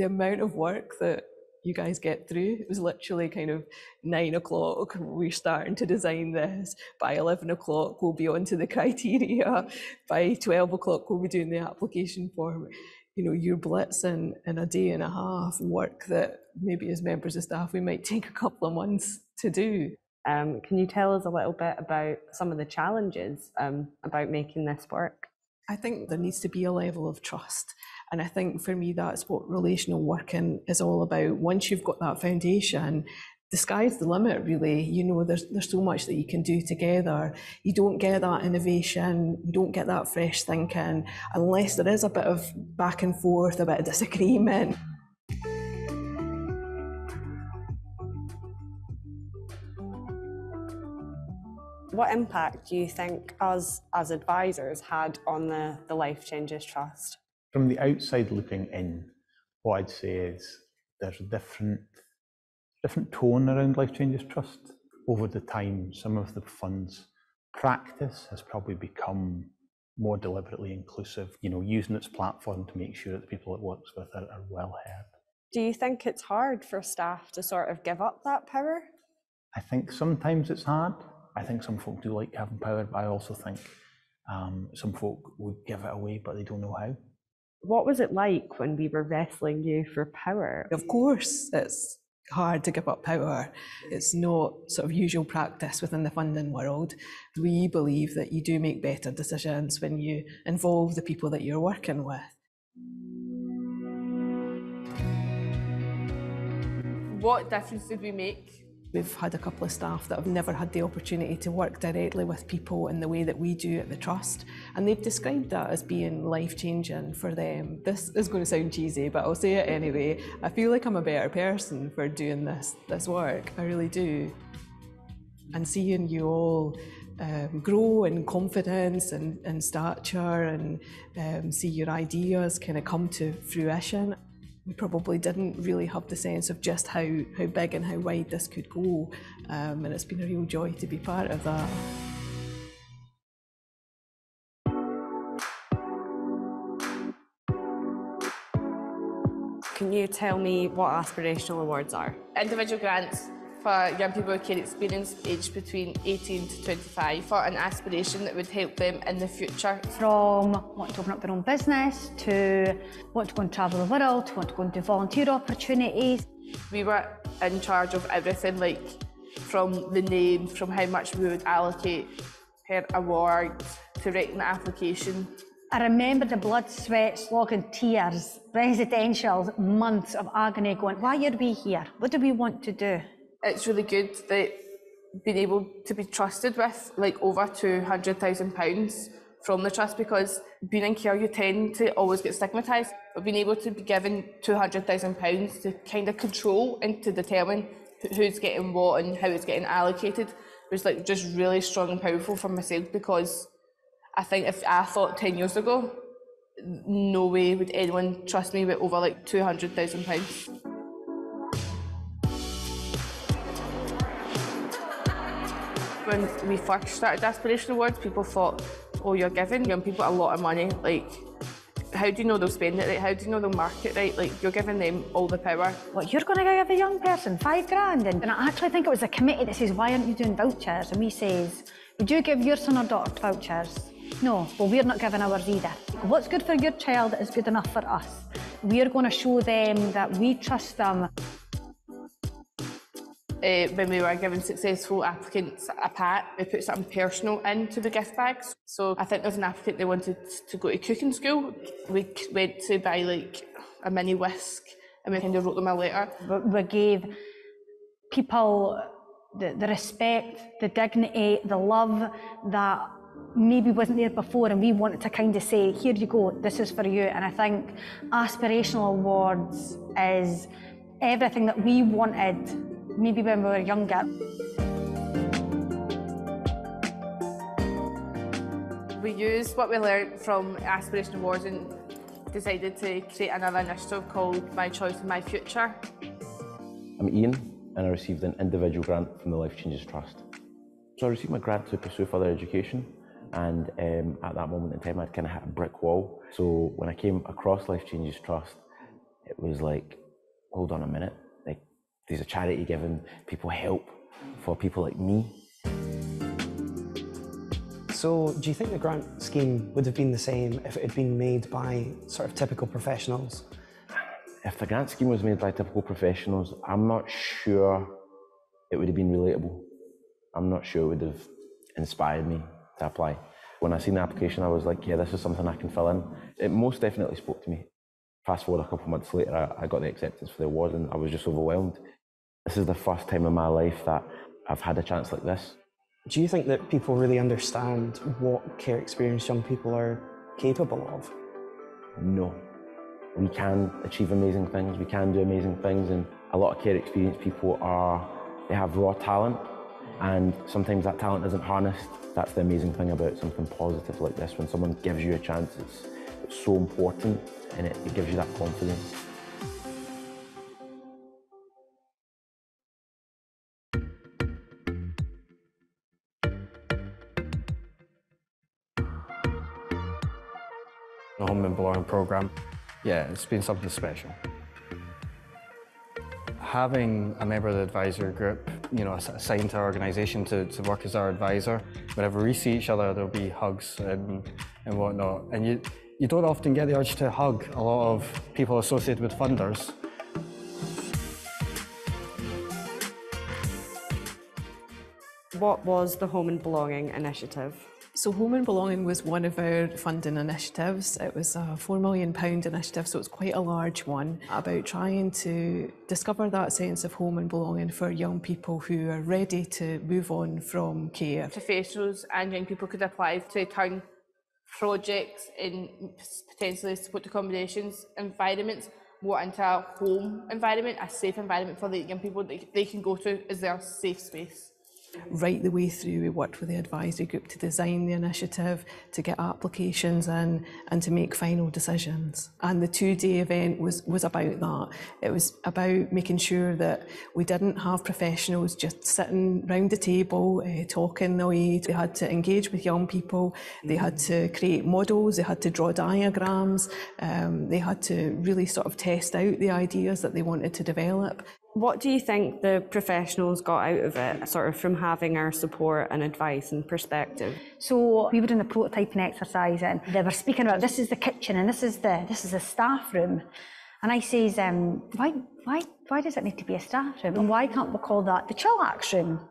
the amount of work that you guys get through. It was literally kind of nine o'clock. We're starting to design this. By 11 o'clock, we'll be on to the criteria. By 12 o'clock, we'll be doing the application form. You know, you're blitzing in a day and a half work that maybe as members of staff, we might take a couple of months to do. Um, can you tell us a little bit about some of the challenges um, about making this work? I think there needs to be a level of trust. And I think for me, that's what relational working is all about. Once you've got that foundation, the sky's the limit, really. You know, there's there's so much that you can do together. You don't get that innovation, you don't get that fresh thinking unless there is a bit of back and forth, a bit of disagreement. What impact do you think us as advisors had on the, the Life Changes Trust? From the outside looking in, what I'd say is there's a different different tone around Life Changes Trust. Over the time, some of the fund's practice has probably become more deliberately inclusive, you know, using its platform to make sure that the people it works with are, are well heard. Do you think it's hard for staff to sort of give up that power? I think sometimes it's hard. I think some folk do like having power, but I also think um, some folk would give it away, but they don't know how. What was it like when we were wrestling you for power? Of course, it's hard to give up power. It's not sort of usual practice within the funding world. We believe that you do make better decisions when you involve the people that you're working with. What difference did we make We've had a couple of staff that have never had the opportunity to work directly with people in the way that we do at the Trust, and they've described that as being life changing for them. This is going to sound cheesy, but I'll say it anyway. I feel like I'm a better person for doing this, this work. I really do. And seeing you all um, grow in confidence and, and stature and um, see your ideas kind of come to fruition we probably didn't really have the sense of just how, how big and how wide this could go. Um, and it's been a real joy to be part of that. Can you tell me what aspirational awards are? Individual grants for young people with care experience aged between 18 to 25 for an aspiration that would help them in the future. From want to open up their own business to want to go and travel the world, to want to go and do volunteer opportunities. We were in charge of everything, like from the name, from how much we would allocate per award to writing the application. I remember the blood, sweat, slog and tears, residential months of agony going, why are we here? What do we want to do? It's really good that being able to be trusted with like over two hundred thousand pounds from the trust because being in care you tend to always get stigmatised. But being able to be given two hundred thousand pounds to kind of control and to determine who's getting what and how it's getting allocated was like just really strong and powerful for myself because I think if I thought ten years ago, no way would anyone trust me with over like two hundred thousand pounds. When we first started Aspiration Awards, people thought, oh, you're giving young people a lot of money. Like, how do you know they'll spend it right? How do you know they'll market right? Like, you're giving them all the power. What, you're going to give a young person five grand? And, and I actually think it was a committee that says, why aren't you doing vouchers? And we says, would you give your son or daughter vouchers? No, well, we're not giving ours either. What's good for your child is good enough for us. We're going to show them that we trust them uh, when we were giving successful applicants a pat, we put something personal into the gift bags. So I think there's an applicant they wanted to go to cooking school. We went to buy like a mini whisk and we kind of wrote them a letter. We gave people the, the respect, the dignity, the love that maybe wasn't there before and we wanted to kind of say here you go this is for you and i think aspirational awards is everything that we wanted maybe when we were younger we used what we learned from aspiration awards and decided to create another initiative called my choice and my future. I'm ian and i received an individual grant from the life changes trust. So i received my grant to pursue further education and um, at that moment in time, I'd kind of hit a brick wall. So when I came across Life Changes Trust, it was like, hold on a minute, there's a charity giving people help for people like me. So, do you think the grant scheme would have been the same if it had been made by sort of typical professionals? If the grant scheme was made by typical professionals, I'm not sure it would have been relatable. I'm not sure it would have inspired me to apply. When I seen the application, I was like, yeah, this is something I can fill in. It most definitely spoke to me. Fast forward a couple of months later, I, I got the acceptance for the award and I was just overwhelmed. This is the first time in my life that I've had a chance like this. Do you think that people really understand what care experienced young people are capable of? No. We can achieve amazing things, we can do amazing things, and a lot of care experienced people are, they have raw talent, and sometimes that talent isn't harnessed that's the amazing thing about something positive like this. When someone gives you a chance, it's, it's so important and it, it gives you that confidence. Programme, yeah, it's been something special having a member of the advisory group, you know, assigned to our organisation to, to work as our advisor, whenever we see each other, there'll be hugs and, and whatnot. And you, you don't often get the urge to hug a lot of people associated with funders. What was the Home and Belonging initiative? So Home and Belonging was one of our funding initiatives. It was a £4 million initiative, so it's quite a large one, about trying to discover that sense of home and belonging for young people who are ready to move on from care. Professionals and young people could apply to turn projects in potentially support accommodations environments more into a home environment, a safe environment for the young people that they can go to as their safe space. Right the way through, we worked with the advisory group to design the initiative, to get applications in, and to make final decisions. And the two-day event was, was about that. It was about making sure that we didn't have professionals just sitting round the table, uh, talking away. They had to engage with young people, they had to create models, they had to draw diagrams, um, they had to really sort of test out the ideas that they wanted to develop. What do you think the professionals got out of it, sort of from having our support and advice and perspective? So we were in the prototyping exercise and they were speaking about this is the kitchen and this is the this is the staff room. And I says, um, why why why does it need to be a staff room? And why can't we call that the chillax room?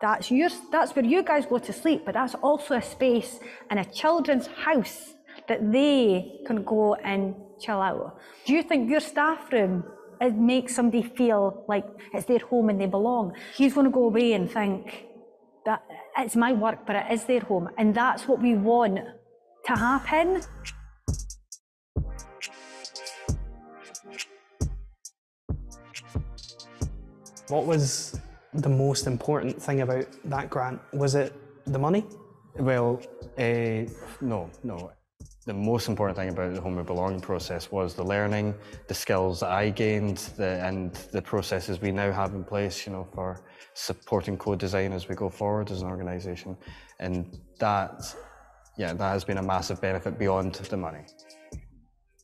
That's yours that's where you guys go to sleep, but that's also a space in a children's house that they can go and chill out. Do you think your staff room it makes somebody feel like it's their home and they belong. He's going to go away and think that it's my work, but it is their home. And that's what we want to happen. What was the most important thing about that grant? Was it the money? Well, uh, no, no the most important thing about the home and belonging process was the learning, the skills that I gained, the, and the processes we now have in place, you know, for supporting co-design as we go forward as an organisation. And that, yeah, that has been a massive benefit beyond the money.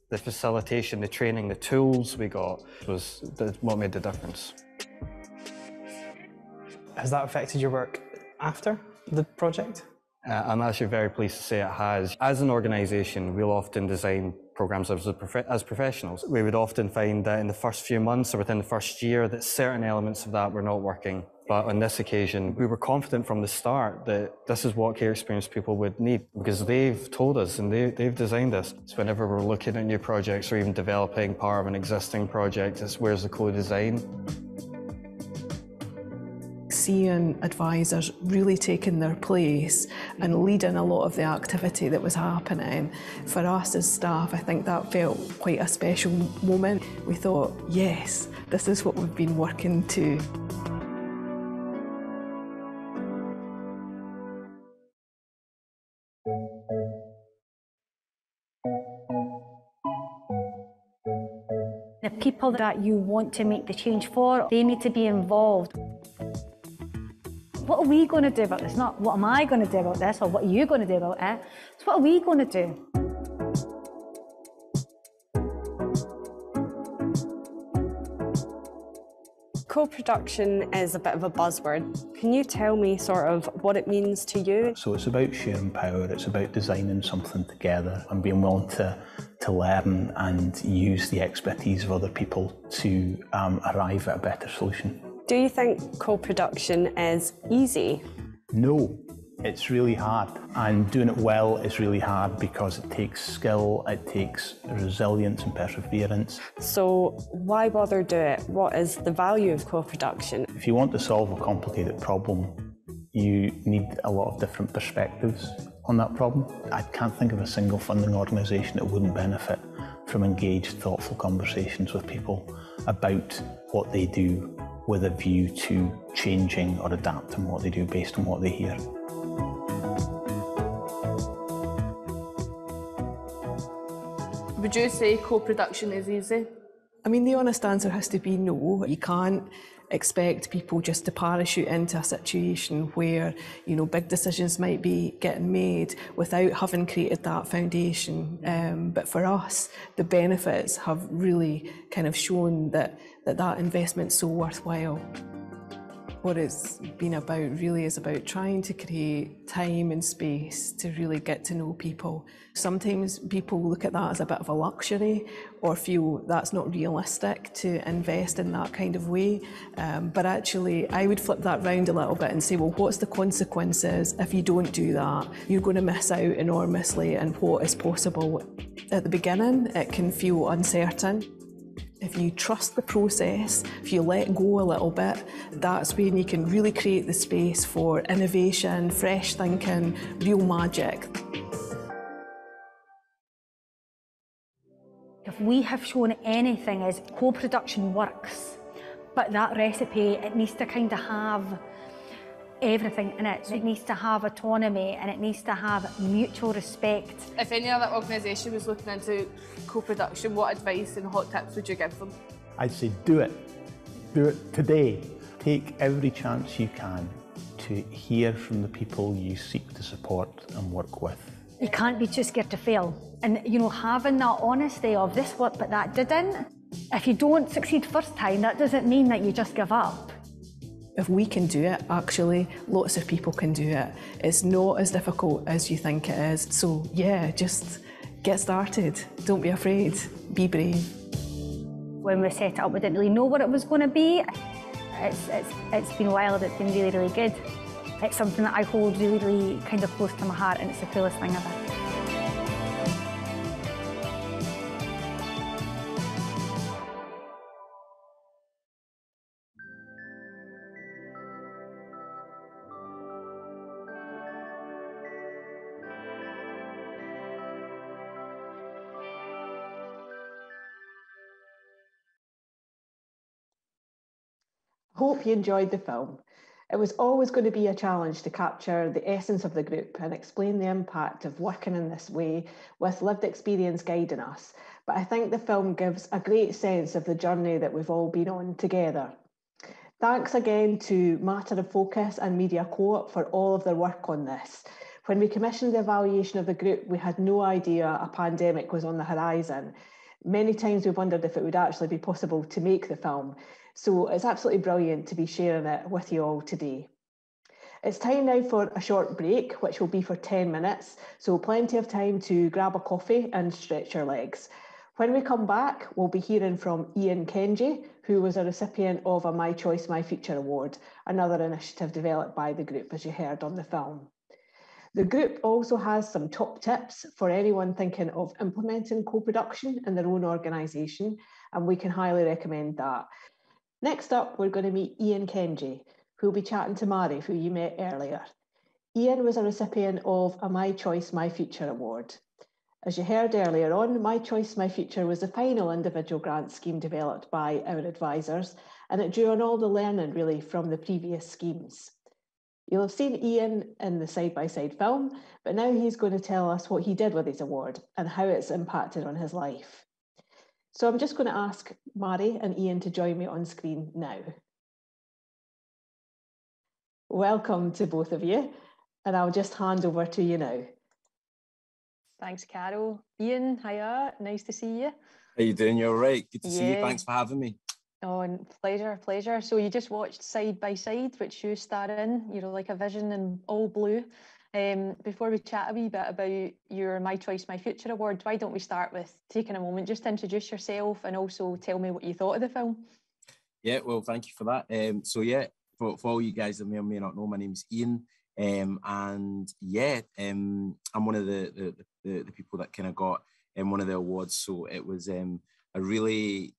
The facilitation, the training, the tools we got was what made the difference. Has that affected your work after the project? Uh, I'm actually very pleased to say it has. As an organisation, we'll often design programs as, prof- as professionals. We would often find that in the first few months or within the first year that certain elements of that were not working. But on this occasion, we were confident from the start that this is what care experience people would need because they've told us and they, they've designed this. So whenever we're looking at new projects or even developing part of an existing project, it's where's the co-design seeing advisors really taking their place and leading a lot of the activity that was happening. For us as staff, I think that felt quite a special moment. We thought, yes, this is what we've been working to. The people that you want to make the change for, they need to be involved what are we going to do about this? Not what am I going to do about this or what are you going to do about it? It's what are we going to do? Co-production is a bit of a buzzword. Can you tell me sort of what it means to you? So it's about sharing power, it's about designing something together and being willing to, to learn and use the expertise of other people to um, arrive at a better solution. Do you think co-production is easy? No, it's really hard. And doing it well is really hard because it takes skill, it takes resilience and perseverance. So why bother do it? What is the value of co-production? If you want to solve a complicated problem, you need a lot of different perspectives on that problem. I can't think of a single funding organisation that wouldn't benefit from engaged, thoughtful conversations with people about what they do with a view to changing or adapting what they do based on what they hear. Would you say co-production is easy? I mean, the honest answer has to be no. You can't expect people just to parachute into a situation where you know big decisions might be getting made without having created that foundation. Um, but for us the benefits have really kind of shown that that, that investment's so worthwhile what it's been about really is about trying to create time and space to really get to know people. Sometimes people look at that as a bit of a luxury or feel that's not realistic to invest in that kind of way. Um, but actually, I would flip that round a little bit and say, well, what's the consequences if you don't do that? You're going to miss out enormously and what is possible. At the beginning, it can feel uncertain. If you trust the process, if you let go a little bit, that's when you can really create the space for innovation, fresh thinking, real magic. If we have shown anything is co-production works, but that recipe, it needs to kind of have everything in it. It needs to have autonomy and it needs to have mutual respect. If any other organisation was looking into co-production, what advice and hot tips would you give them? I'd say do it. Do it today. Take every chance you can to hear from the people you seek to support and work with. You can't be too scared to fail. And, you know, having that honesty of this worked but that didn't, if you don't succeed first time, that doesn't mean that you just give up. If we can do it, actually, lots of people can do it. It's not as difficult as you think it is. So, yeah, just get started. Don't be afraid. Be brave. When we set it up, we didn't really know what it was going to be. It's, it's, it's been wild, it's been really, really good. It's something that I hold really, really kind of close to my heart, and it's the coolest thing ever. Hope you enjoyed the film. It was always going to be a challenge to capture the essence of the group and explain the impact of working in this way with lived experience guiding us. But I think the film gives a great sense of the journey that we've all been on together. Thanks again to Matter of Focus and Media Co-op for all of their work on this. When we commissioned the evaluation of the group, we had no idea a pandemic was on the horizon. Many times we wondered if it would actually be possible to make the film. So it's absolutely brilliant to be sharing it with you all today. It's time now for a short break, which will be for 10 minutes. So plenty of time to grab a coffee and stretch your legs. When we come back, we'll be hearing from Ian Kenji, who was a recipient of a My Choice, My Future award, another initiative developed by the group, as you heard on the film. The group also has some top tips for anyone thinking of implementing co-production in their own organisation, and we can highly recommend that. Next up, we're going to meet Ian Kenji, who'll be chatting to Mari, who you met earlier. Ian was a recipient of a My Choice, My Future award. As you heard earlier on, My Choice, My Future was the final individual grant scheme developed by our advisors, and it drew on all the learning really from the previous schemes. You'll have seen Ian in the side-by-side -side film, but now he's going to tell us what he did with his award and how it's impacted on his life. So I'm just going to ask Mari and Ian to join me on screen now. Welcome to both of you, and I'll just hand over to you now. Thanks, Carol. Ian, hiya. Nice to see you. How you doing? You're right. Good to yeah. see you. Thanks for having me. Oh, and pleasure, pleasure. So you just watched Side by Side, which you star in. You're like a vision in all blue. Um, before we chat a wee bit about your My Choice, My Future award, why don't we start with taking a moment just to introduce yourself and also tell me what you thought of the film? Yeah, well, thank you for that. Um, so yeah, for, for all you guys that may or may not know, my name's Ian. Um, and yeah, um, I'm one of the the, the, the people that kind of got um, one of the awards. So it was um, a really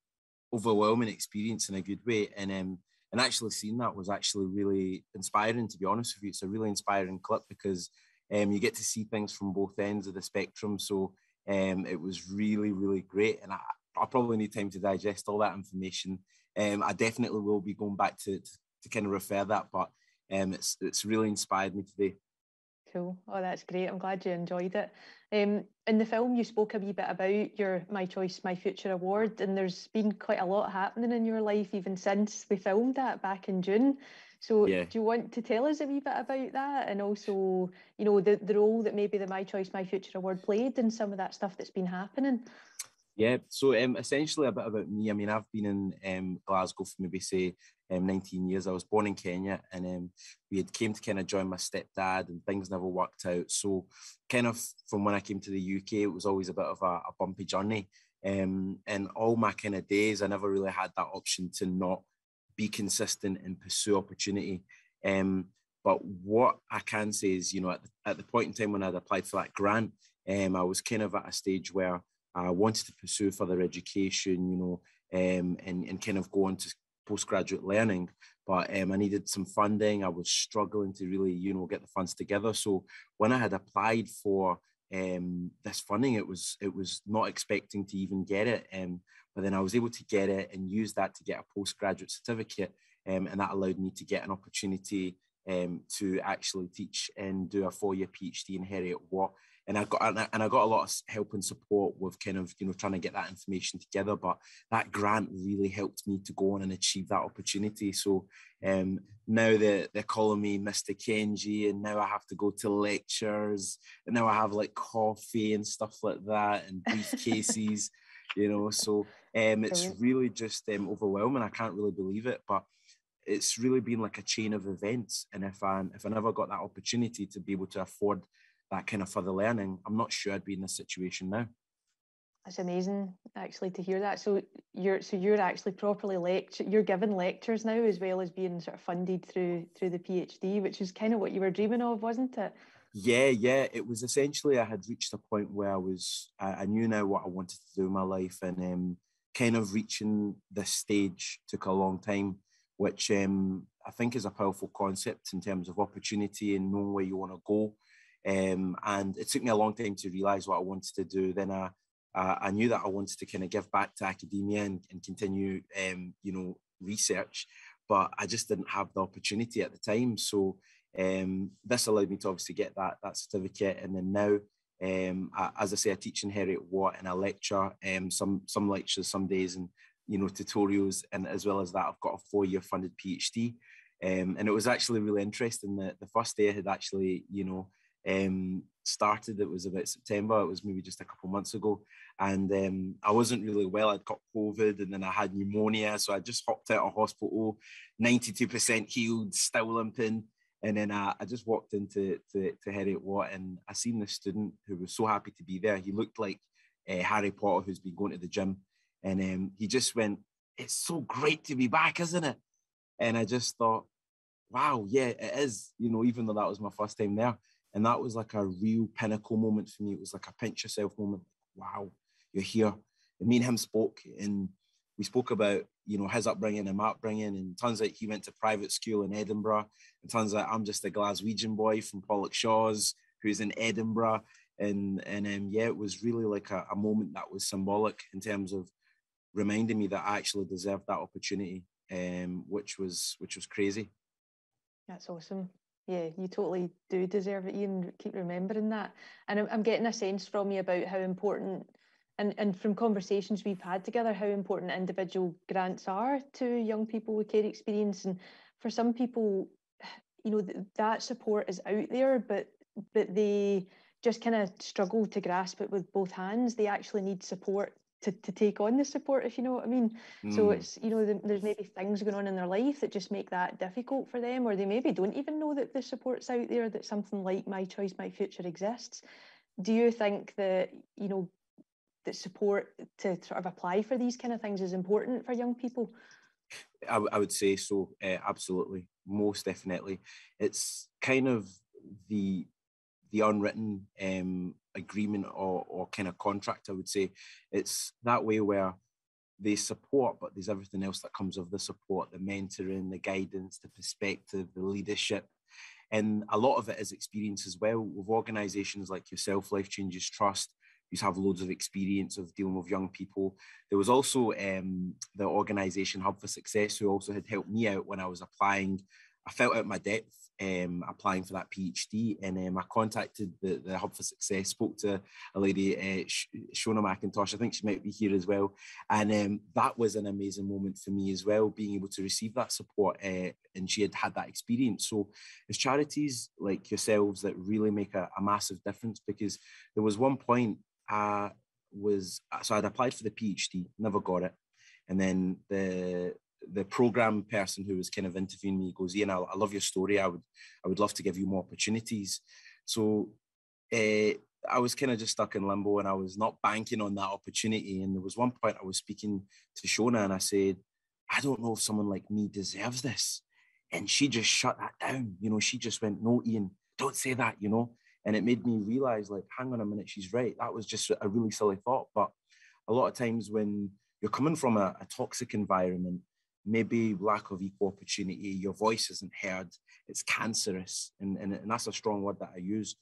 overwhelming experience in a good way. And um, and actually seeing that was actually really inspiring. To be honest with you, it's a really inspiring clip because um, you get to see things from both ends of the spectrum. So um, it was really really great, and I, I probably need time to digest all that information. Um, I definitely will be going back to, to, to kind of refer that, but um, it's it's really inspired me today. Cool. Oh, that's great. I'm glad you enjoyed it. Um, in the film, you spoke a wee bit about your My Choice, My Future award, and there's been quite a lot happening in your life even since we filmed that back in June. So, yeah. do you want to tell us a wee bit about that, and also, you know, the the role that maybe the My Choice, My Future award played in some of that stuff that's been happening? Yeah, so um, essentially a bit about me. I mean, I've been in um, Glasgow for maybe say um, 19 years. I was born in Kenya, and um, we had came to kind of join my stepdad, and things never worked out. So, kind of from when I came to the UK, it was always a bit of a, a bumpy journey. Um, and all my kind of days, I never really had that option to not be consistent and pursue opportunity. Um, but what I can say is, you know, at the, at the point in time when I'd applied for that grant, um, I was kind of at a stage where I wanted to pursue further education, you know, um, and, and kind of go on to postgraduate learning. But um, I needed some funding. I was struggling to really, you know, get the funds together. So when I had applied for um, this funding, it was it was not expecting to even get it. Um, but then I was able to get it and use that to get a postgraduate certificate, um, and that allowed me to get an opportunity um, to actually teach and do a four-year PhD in Heriot Watt and I got and I, and I got a lot of help and support with kind of you know trying to get that information together. But that grant really helped me to go on and achieve that opportunity. So um, now they're they're calling me Mr. Kenji, and now I have to go to lectures, and now I have like coffee and stuff like that, and briefcases, you know. So um, it's really just um, overwhelming. I can't really believe it, but it's really been like a chain of events. And if I if I never got that opportunity to be able to afford that kind of further learning, I'm not sure I'd be in this situation now. That's amazing, actually, to hear that. So you're so you're actually properly lecture. You're given lectures now, as well as being sort of funded through through the PhD, which is kind of what you were dreaming of, wasn't it? Yeah, yeah. It was essentially I had reached a point where I was I, I knew now what I wanted to do in my life, and um, kind of reaching this stage took a long time, which um, I think is a powerful concept in terms of opportunity and knowing where you want to go. Um, and it took me a long time to realize what I wanted to do. Then I, I knew that I wanted to kind of give back to academia and, and continue, um, you know, research, but I just didn't have the opportunity at the time. So um, this allowed me to obviously get that that certificate, and then now, um, I, as I say, I teach in Heriot Watt and I lecture um, some some lectures some days and you know tutorials, and as well as that, I've got a four year funded PhD. Um, and it was actually really interesting that the first day I had actually, you know, um, started. It was about September. It was maybe just a couple months ago, and um, I wasn't really well. I'd got COVID, and then I had pneumonia, so I just hopped out of hospital, ninety-two percent healed, still limping. And then I, I just walked into to, to Heriot Watt and I seen the student who was so happy to be there. He looked like uh, Harry Potter who's been going to the gym. And um, he just went, It's so great to be back, isn't it? And I just thought, wow, yeah, it is, you know, even though that was my first time there. And that was like a real pinnacle moment for me. It was like a pinch yourself moment. Wow, you're here. And me and him spoke and we spoke about, you know, his upbringing and my upbringing. And turns out he went to private school in Edinburgh. And turns out I'm just a Glaswegian boy from Pollokshaws who's in Edinburgh. And and um, yeah, it was really like a, a moment that was symbolic in terms of reminding me that I actually deserved that opportunity, um, which was which was crazy. That's awesome. Yeah, you totally do deserve it, Ian. Keep remembering that. And I'm, I'm getting a sense from you about how important, and, and from conversations we've had together, how important individual grants are to young people with care experience. And for some people, you know, th- that support is out there, but but they just kind of struggle to grasp it with both hands. They actually need support to, to take on the support, if you know what I mean. Mm. So it's, you know, the, there's maybe things going on in their life that just make that difficult for them, or they maybe don't even know that the support's out there, that something like My Choice, My Future exists. Do you think that, you know, that support to sort of apply for these kind of things is important for young people? I, I would say so, uh, absolutely, most definitely. It's kind of the the unwritten um, agreement or, or kind of contract, I would say. It's that way where they support, but there's everything else that comes of the support the mentoring, the guidance, the perspective, the leadership. And a lot of it is experience as well with organizations like yourself, Life Changes Trust. You have loads of experience of dealing with young people. There was also um, the organization Hub for Success, who also had helped me out when I was applying. I felt out my depth um, applying for that PhD. And um, I contacted the, the Hub for Success, spoke to a lady, uh, Shona McIntosh, I think she might be here as well. And um, that was an amazing moment for me as well, being able to receive that support. Uh, and she had had that experience. So it's charities like yourselves that really make a, a massive difference because there was one point I was, so I'd applied for the PhD, never got it. And then the the program person who was kind of interviewing me goes, Ian, I, I love your story. I would, I would love to give you more opportunities. So uh, I was kind of just stuck in limbo and I was not banking on that opportunity. And there was one point I was speaking to Shona and I said, I don't know if someone like me deserves this. And she just shut that down. You know, she just went, no, Ian, don't say that, you know. And it made me realize, like, hang on a minute, she's right. That was just a really silly thought. But a lot of times when you're coming from a, a toxic environment, maybe lack of equal opportunity, your voice isn't heard, it's cancerous. And, and, and that's a strong word that I use.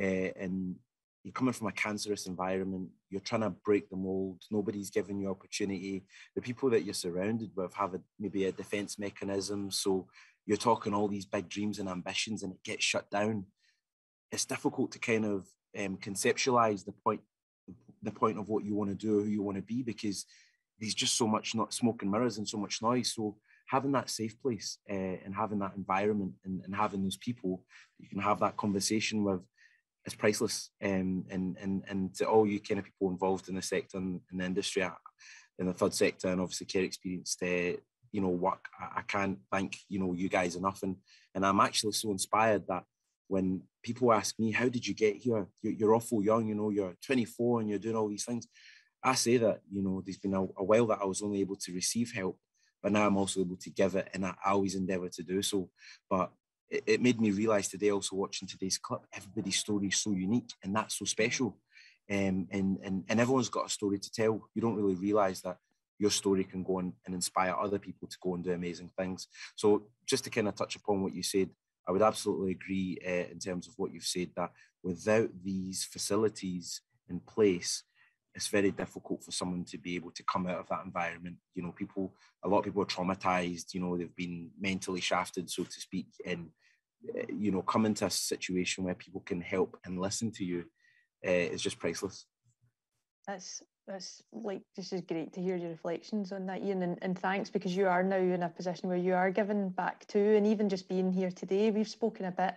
Uh, and you're coming from a cancerous environment, you're trying to break the mold, nobody's giving you opportunity. The people that you're surrounded with have a, maybe a defense mechanism. So you're talking all these big dreams and ambitions and it gets shut down. It's difficult to kind of um, conceptualize the point the point of what you want to do, or who you want to be, because there's just so much not smoke and mirrors and so much noise. So having that safe place uh, and having that environment and, and having those people you can have that conversation with is priceless. Um, and and and to all you kind of people involved in the sector and in the industry, in the third sector, and obviously care experience, uh, you know, work. I, I can't thank you know you guys enough. And and I'm actually so inspired that when people ask me, "How did you get here? You're, you're awful young. You know, you're 24 and you're doing all these things." I say that, you know, there's been a, a, while that I was only able to receive help, but now I'm also able to give it and I, always endeavor to do so. But it, it, made me realize today, also watching today's clip, everybody's story is so unique and that's so special. Um, and, and, and everyone's got a story to tell. You don't really realize that your story can go on and inspire other people to go and do amazing things. So just to kind of touch upon what you said, I would absolutely agree uh, in terms of what you've said that without these facilities in place, it's very difficult for someone to be able to come out of that environment. You know, people, a lot of people are traumatized, you know, they've been mentally shafted, so to speak, and, uh, you know, come into a situation where people can help and listen to you uh, is just priceless. That's that's like this is great to hear your reflections on that ian and, and thanks because you are now in a position where you are giving back to and even just being here today we've spoken a bit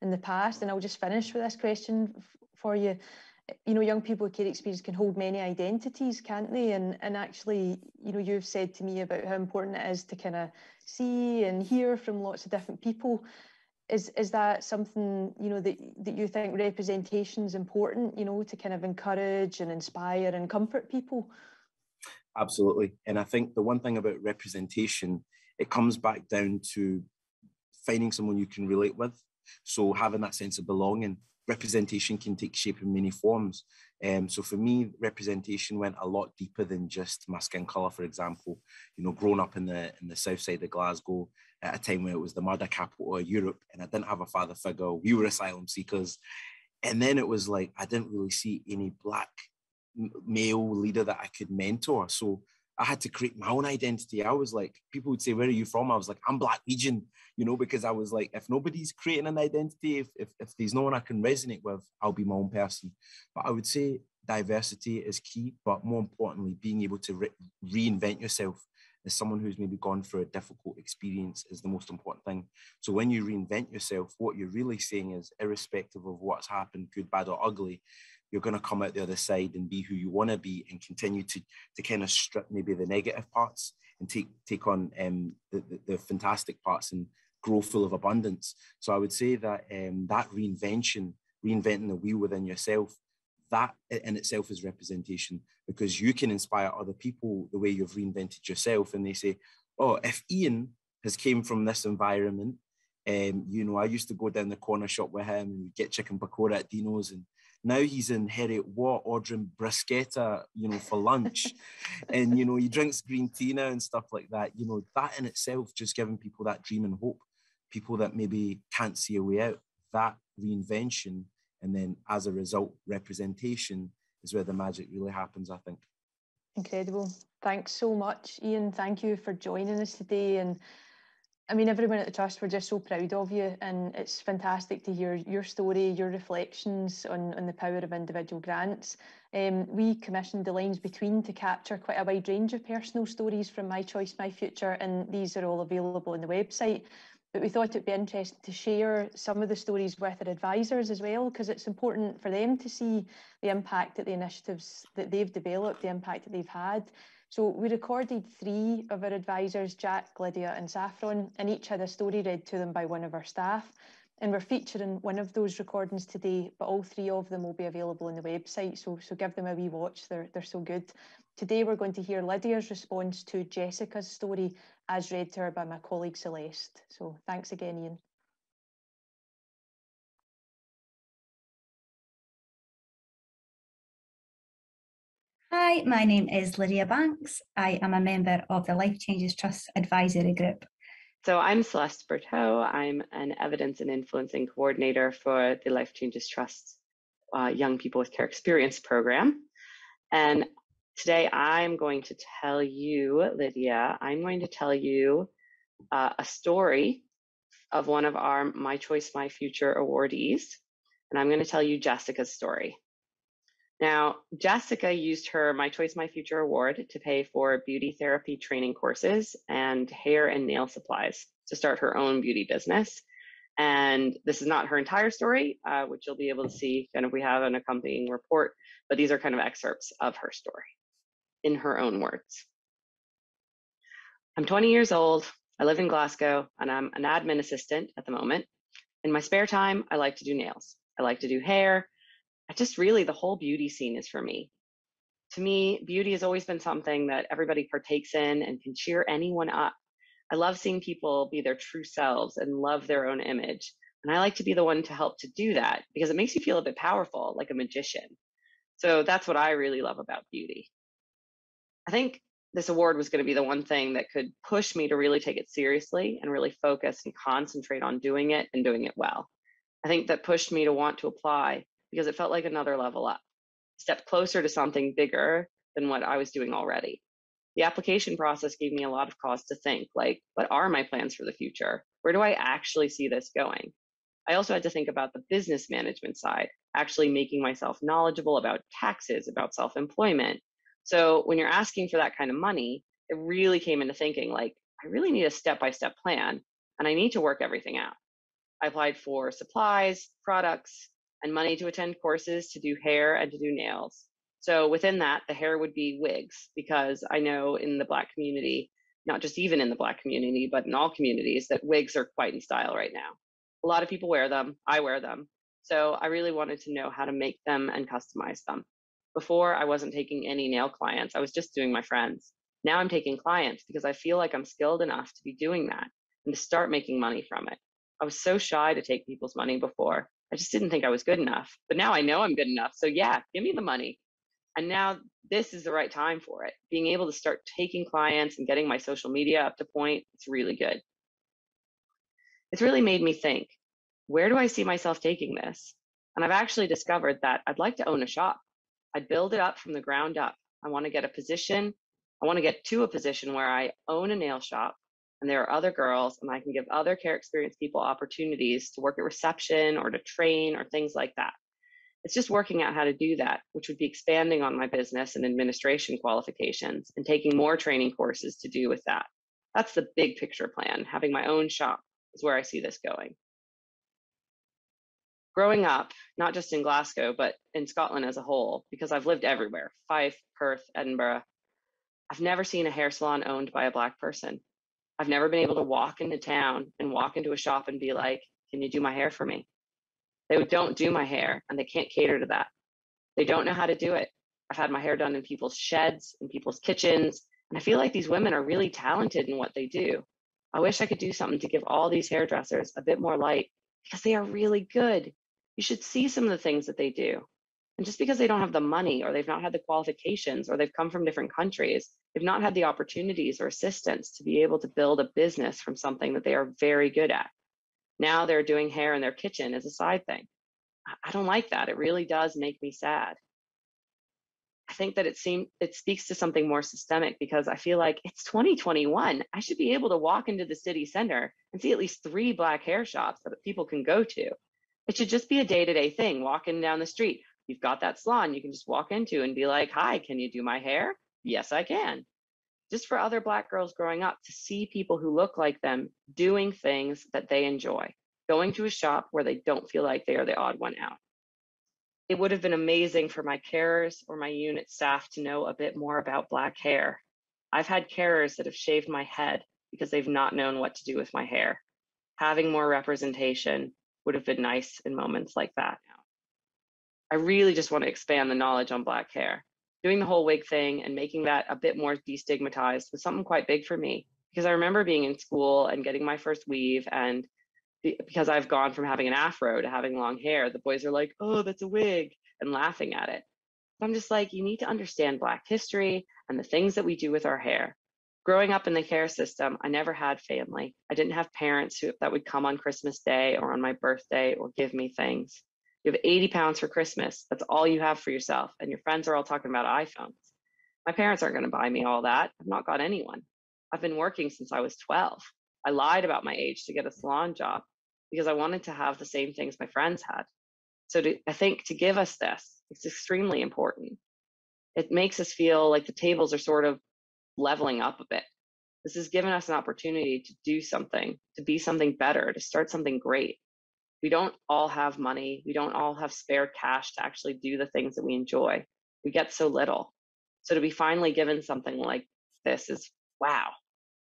in the past and i'll just finish with this question f- for you you know, young people with care experience can hold many identities, can't they? And and actually, you know, you've said to me about how important it is to kind of see and hear from lots of different people. is is that something you know that that you think representation is important you know to kind of encourage and inspire and comfort people absolutely and i think the one thing about representation it comes back down to finding someone you can relate with so having that sense of belonging representation can take shape in many forms um, so for me representation went a lot deeper than just my skin color for example you know growing up in the in the south side of glasgow at a time where it was the murder capital of Europe and I didn't have a father figure. We were asylum seekers. And then it was like, I didn't really see any black male leader that I could mentor. So I had to create my own identity. I was like, people would say, Where are you from? I was like, I'm Blackwegian, you know, because I was like, if nobody's creating an identity, if, if, if there's no one I can resonate with, I'll be my own person. But I would say diversity is key, but more importantly, being able to re- reinvent yourself as someone who's maybe gone through a difficult experience is the most important thing. So when you reinvent yourself, what you're really saying is, irrespective of what's happened, good, bad, or ugly, you're going to come out the other side and be who you want to be and continue to to kind of strip maybe the negative parts and take take on um, the, the, the fantastic parts and grow full of abundance. So I would say that um, that reinvention, reinventing the wheel within yourself, that in itself is representation because you can inspire other people the way you've reinvented yourself and they say oh if ian has came from this environment um, you know i used to go down the corner shop with him and get chicken pakora at dino's and now he's in Heriot Watt ordering bruschetta, you know, for lunch. and, you know, he drinks green tea now and stuff like that. You know, that in itself, just giving people that dream and hope, people that maybe can't see a way out, that reinvention and then as a result representation is where the magic really happens i think. Incredible. Thanks so much ian. Thank you for joining us today and I mean, everyone at the Trust, we're just so proud of you, and it's fantastic to hear your story, your reflections on, on the power of individual grants. Um, we commissioned the Lines Between to capture quite a wide range of personal stories from My Choice, My Future, and these are all available on the website but we thought it'd be interesting to share some of the stories with our advisors as well, because it's important for them to see the impact that the initiatives that they've developed, the impact that they've had. So we recorded three of our advisors, Jack, Lydia and Saffron, and each had a story read to them by one of our staff. And we're featuring one of those recordings today, but all three of them will be available on the website. So, so give them a wee watch, they're, they're so good. Today we're going to hear Lydia's response to Jessica's story as read to her by my colleague Celeste. So thanks again, Ian. Hi, my name is Lydia Banks. I am a member of the Life Changes Trust Advisory Group. So I'm Celeste Berteau. I'm an evidence and influencing coordinator for the Life Changes Trust uh, Young People with Care Experience program. And Today, I'm going to tell you, Lydia, I'm going to tell you uh, a story of one of our My Choice, My Future awardees. And I'm going to tell you Jessica's story. Now, Jessica used her My Choice, My Future award to pay for beauty therapy training courses and hair and nail supplies to start her own beauty business. And this is not her entire story, uh, which you'll be able to see kind of we have an accompanying report, but these are kind of excerpts of her story in her own words. I'm 20 years old. I live in Glasgow and I'm an admin assistant at the moment. In my spare time, I like to do nails. I like to do hair. I just really, the whole beauty scene is for me. To me, beauty has always been something that everybody partakes in and can cheer anyone up. I love seeing people be their true selves and love their own image. And I like to be the one to help to do that because it makes you feel a bit powerful, like a magician. So that's what I really love about beauty. I think this award was going to be the one thing that could push me to really take it seriously and really focus and concentrate on doing it and doing it well. I think that pushed me to want to apply because it felt like another level up, step closer to something bigger than what I was doing already. The application process gave me a lot of cause to think like, what are my plans for the future? Where do I actually see this going? I also had to think about the business management side, actually making myself knowledgeable about taxes, about self employment, so when you're asking for that kind of money, it really came into thinking like, I really need a step by step plan and I need to work everything out. I applied for supplies, products, and money to attend courses to do hair and to do nails. So within that, the hair would be wigs because I know in the Black community, not just even in the Black community, but in all communities, that wigs are quite in style right now. A lot of people wear them. I wear them. So I really wanted to know how to make them and customize them. Before, I wasn't taking any nail clients, I was just doing my friends. Now I'm taking clients because I feel like I'm skilled enough to be doing that and to start making money from it. I was so shy to take people's money before. I just didn't think I was good enough. But now I know I'm good enough. So yeah, give me the money. And now this is the right time for it. Being able to start taking clients and getting my social media up to point, it's really good. It's really made me think, where do I see myself taking this? And I've actually discovered that I'd like to own a shop. I'd build it up from the ground up. I want to get a position. I want to get to a position where I own a nail shop and there are other girls and I can give other care experience people opportunities to work at reception or to train or things like that. It's just working out how to do that, which would be expanding on my business and administration qualifications and taking more training courses to do with that. That's the big picture plan. Having my own shop is where I see this going. Growing up, not just in Glasgow, but in Scotland as a whole, because I've lived everywhere Fife, Perth, Edinburgh I've never seen a hair salon owned by a Black person. I've never been able to walk into town and walk into a shop and be like, can you do my hair for me? They don't do my hair and they can't cater to that. They don't know how to do it. I've had my hair done in people's sheds, in people's kitchens, and I feel like these women are really talented in what they do. I wish I could do something to give all these hairdressers a bit more light because they are really good. You should see some of the things that they do. And just because they don't have the money or they've not had the qualifications or they've come from different countries, they've not had the opportunities or assistance to be able to build a business from something that they are very good at. Now they're doing hair in their kitchen as a side thing. I don't like that. It really does make me sad. I think that it seems it speaks to something more systemic because I feel like it's 2021. I should be able to walk into the city center and see at least three black hair shops that people can go to. It should just be a day-to-day thing, walking down the street you've got that salon you can just walk into and be like, hi, can you do my hair? Yes, I can. Just for other Black girls growing up to see people who look like them doing things that they enjoy, going to a shop where they don't feel like they are the odd one out. It would have been amazing for my carers or my unit staff to know a bit more about Black hair. I've had carers that have shaved my head because they've not known what to do with my hair. Having more representation would have been nice in moments like that. I really just want to expand the knowledge on Black hair. Doing the whole wig thing and making that a bit more destigmatized was something quite big for me because I remember being in school and getting my first weave and because I've gone from having an afro to having long hair, the boys are like, oh, that's a wig, and laughing at it. So I'm just like, you need to understand Black history and the things that we do with our hair. Growing up in the care system, I never had family. I didn't have parents who, that would come on Christmas Day or on my birthday or give me things. You have 80 pounds for Christmas. That's all you have for yourself. And your friends are all talking about iPhones. My parents aren't going to buy me all that. I've not got anyone. I've been working since I was 12. I lied about my age to get a salon job because I wanted to have the same things my friends had. So to, I think to give us this, it's extremely important. It makes us feel like the tables are sort of leveling up a bit. This has given us an opportunity to do something, to be something better, to start something great we don't all have money. We don't all have spare cash to actually do the things that we enjoy. We get so little. So to be finally given something like this is wow.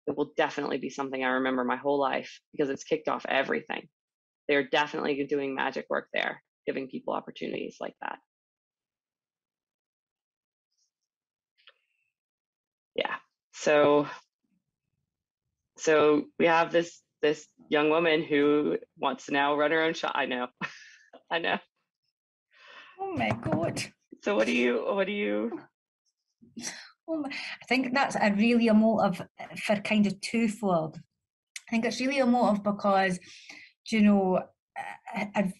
It will definitely be something I remember my whole life because it's kicked off everything. They're definitely doing magic work there, giving people opportunities like that. Yeah. So so we have this this young woman who wants to now run her own shop. I know, I know. Oh my god! So what do you? What do you? Oh, I think that's a really a motive uh, for kind of twofold. I think it's really a motive because, you know, I've,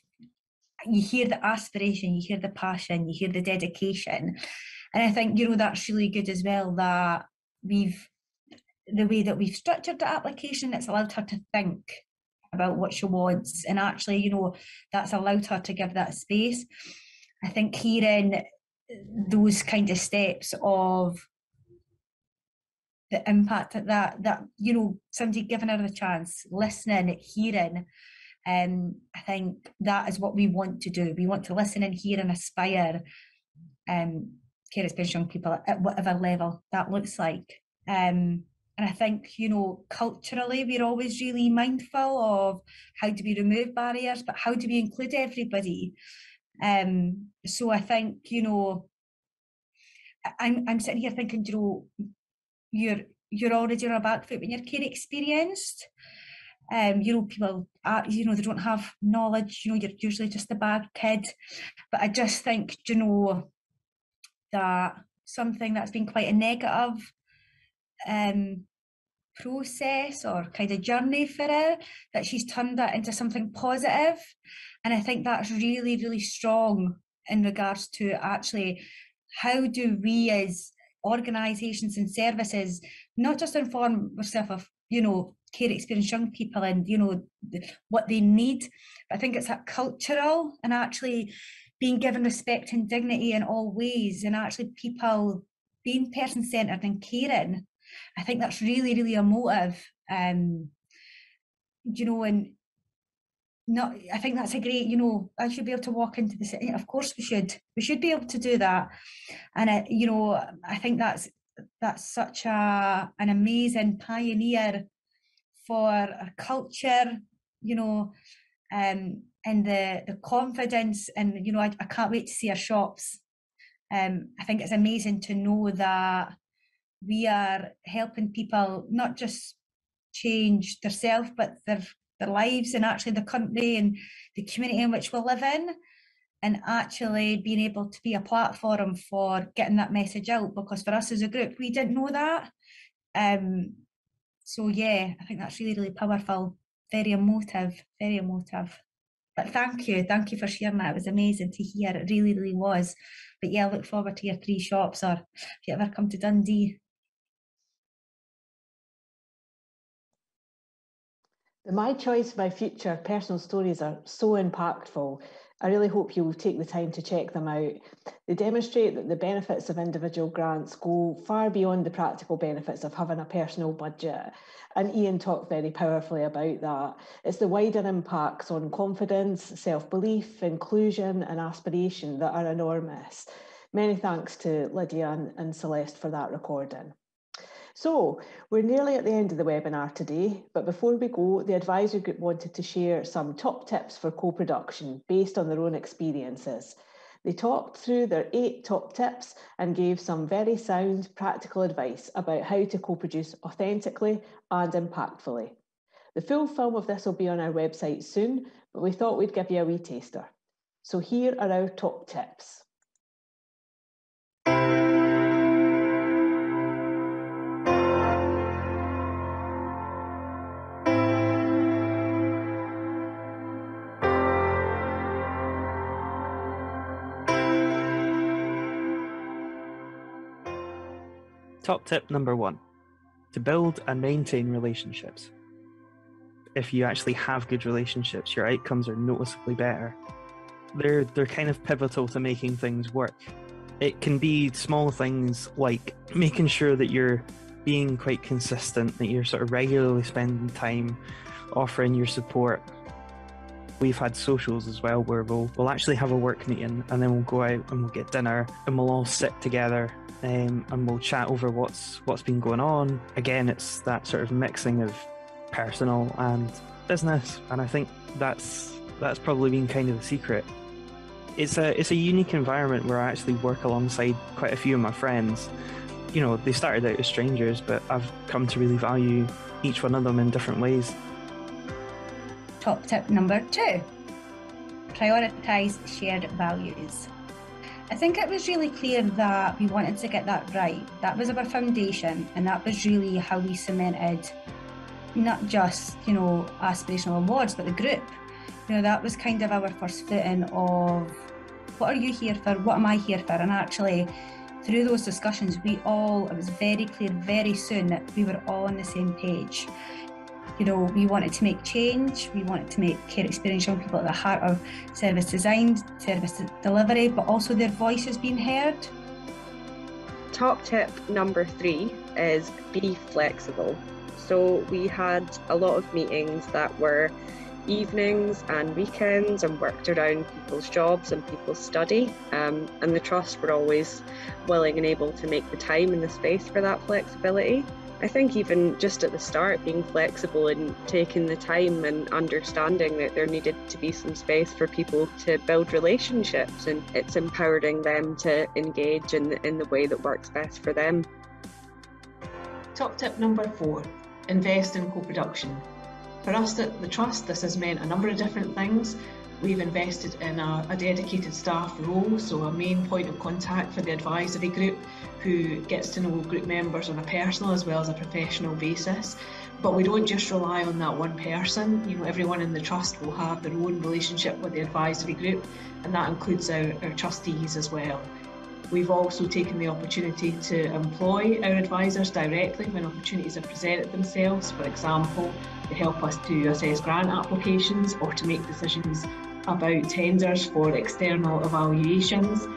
you hear the aspiration, you hear the passion, you hear the dedication, and I think you know that's really good as well that we've the way that we've structured the application, it's allowed her to think about what she wants. And actually, you know, that's allowed her to give that space. I think hearing those kind of steps of the impact that that, that you know, somebody giving her the chance, listening, hearing, um, I think that is what we want to do. We want to listen and hear and aspire um, care experienced young people at whatever level that looks like. Um, and I think, you know, culturally, we're always really mindful of how do we remove barriers, but how do we include everybody? Um, so I think, you know, I'm I'm sitting here thinking, you know, you're you're already on a back foot when you're care experienced. Um, you know, people are, you know, they don't have knowledge, you know, you're usually just a bad kid. But I just think, you know, that something that's been quite a negative um process or kind of journey for her that she's turned that into something positive. And i think that's really really strong in regards to actually how do we as organizations and services not just inform ourselves of you know care experience young people and you know what they need but i think it's that cultural and actually being given respect and dignity in all ways and actually people being person centered and caring i think that's really really a motive um you know and not i think that's a great you know i should be able to walk into the city. Of course we should. We should be able to do that. And it, you know i think that's that's such a an amazing pioneer for a culture you know um and the the confidence and you know I, I can't wait to see our shops. Um i think it's amazing to know that we are helping people not just change themselves but their their lives and actually the country and the community in which we live in and actually being able to be a platform for getting that message out because for us as a group we didn't know that. Um so yeah i think that's really really powerful. Very emotive very emotive. But thank you. Thank you for sharing that. It was amazing to hear. It really really was. But yeah I look forward to your three shops or if you ever come to dundee The My Choice, My Future personal stories are so impactful. I really hope you'll take the time to check them out. They demonstrate that the benefits of individual grants go far beyond the practical benefits of having a personal budget. And Ian talked very powerfully about that. It's the wider impacts on confidence, self belief, inclusion, and aspiration that are enormous. Many thanks to Lydia and, and Celeste for that recording. So we're nearly at the end of the webinar today, but before we go, the advisory group wanted to share some top tips for co-production based on their own experiences. They talked through their eight top tips and gave some very sound practical advice about how to co-produce authentically and impactfully. The full film of this will be on our website soon, but we thought we'd give you a wee taster. So here are our top tips. Top tip number one to build and maintain relationships. If you actually have good relationships, your outcomes are noticeably better. They're, they're kind of pivotal to making things work. It can be small things like making sure that you're being quite consistent, that you're sort of regularly spending time offering your support. We've had socials as well where we'll, we'll actually have a work meeting and then we'll go out and we'll get dinner and we'll all sit together um, and we'll chat over what's what's been going on. Again, it's that sort of mixing of personal and business, and I think that's that's probably been kind of the secret. It's a it's a unique environment where I actually work alongside quite a few of my friends. You know, they started out as strangers, but I've come to really value each one of them in different ways. Top tip number two prioritise shared values. I think it was really clear that we wanted to get that right. That was our foundation, and that was really how we cemented not just, you know, aspirational awards, but the group. You know, that was kind of our first footing of what are you here for? What am I here for? And actually, through those discussions, we all, it was very clear very soon that we were all on the same page you know, we wanted to make change, we wanted to make care experience young people at the heart of service design, service delivery, but also their voices being heard. Top tip number three is be flexible. So we had a lot of meetings that were evenings and weekends and worked around people's jobs and people's study. Um, and the Trust were always willing and able to make the time and the space for that flexibility. I think even just at the start, being flexible and taking the time and understanding that there needed to be some space for people to build relationships and it's empowering them to engage in the, in the way that works best for them. Top tip number four invest in co production. For us at the Trust, this has meant a number of different things. We've invested in a, a, dedicated staff role, so a main point of contact for the advisory group who gets to know group members on a personal as well as a professional basis. But we don't just rely on that one person. You know, everyone in the trust will have their own relationship with the advisory group, and that includes our, our trustees as well. We've also taken the opportunity to employ our advisors directly when opportunities have presented themselves. For example, to help us to assess grant applications or to make decisions about tenders for external evaluations.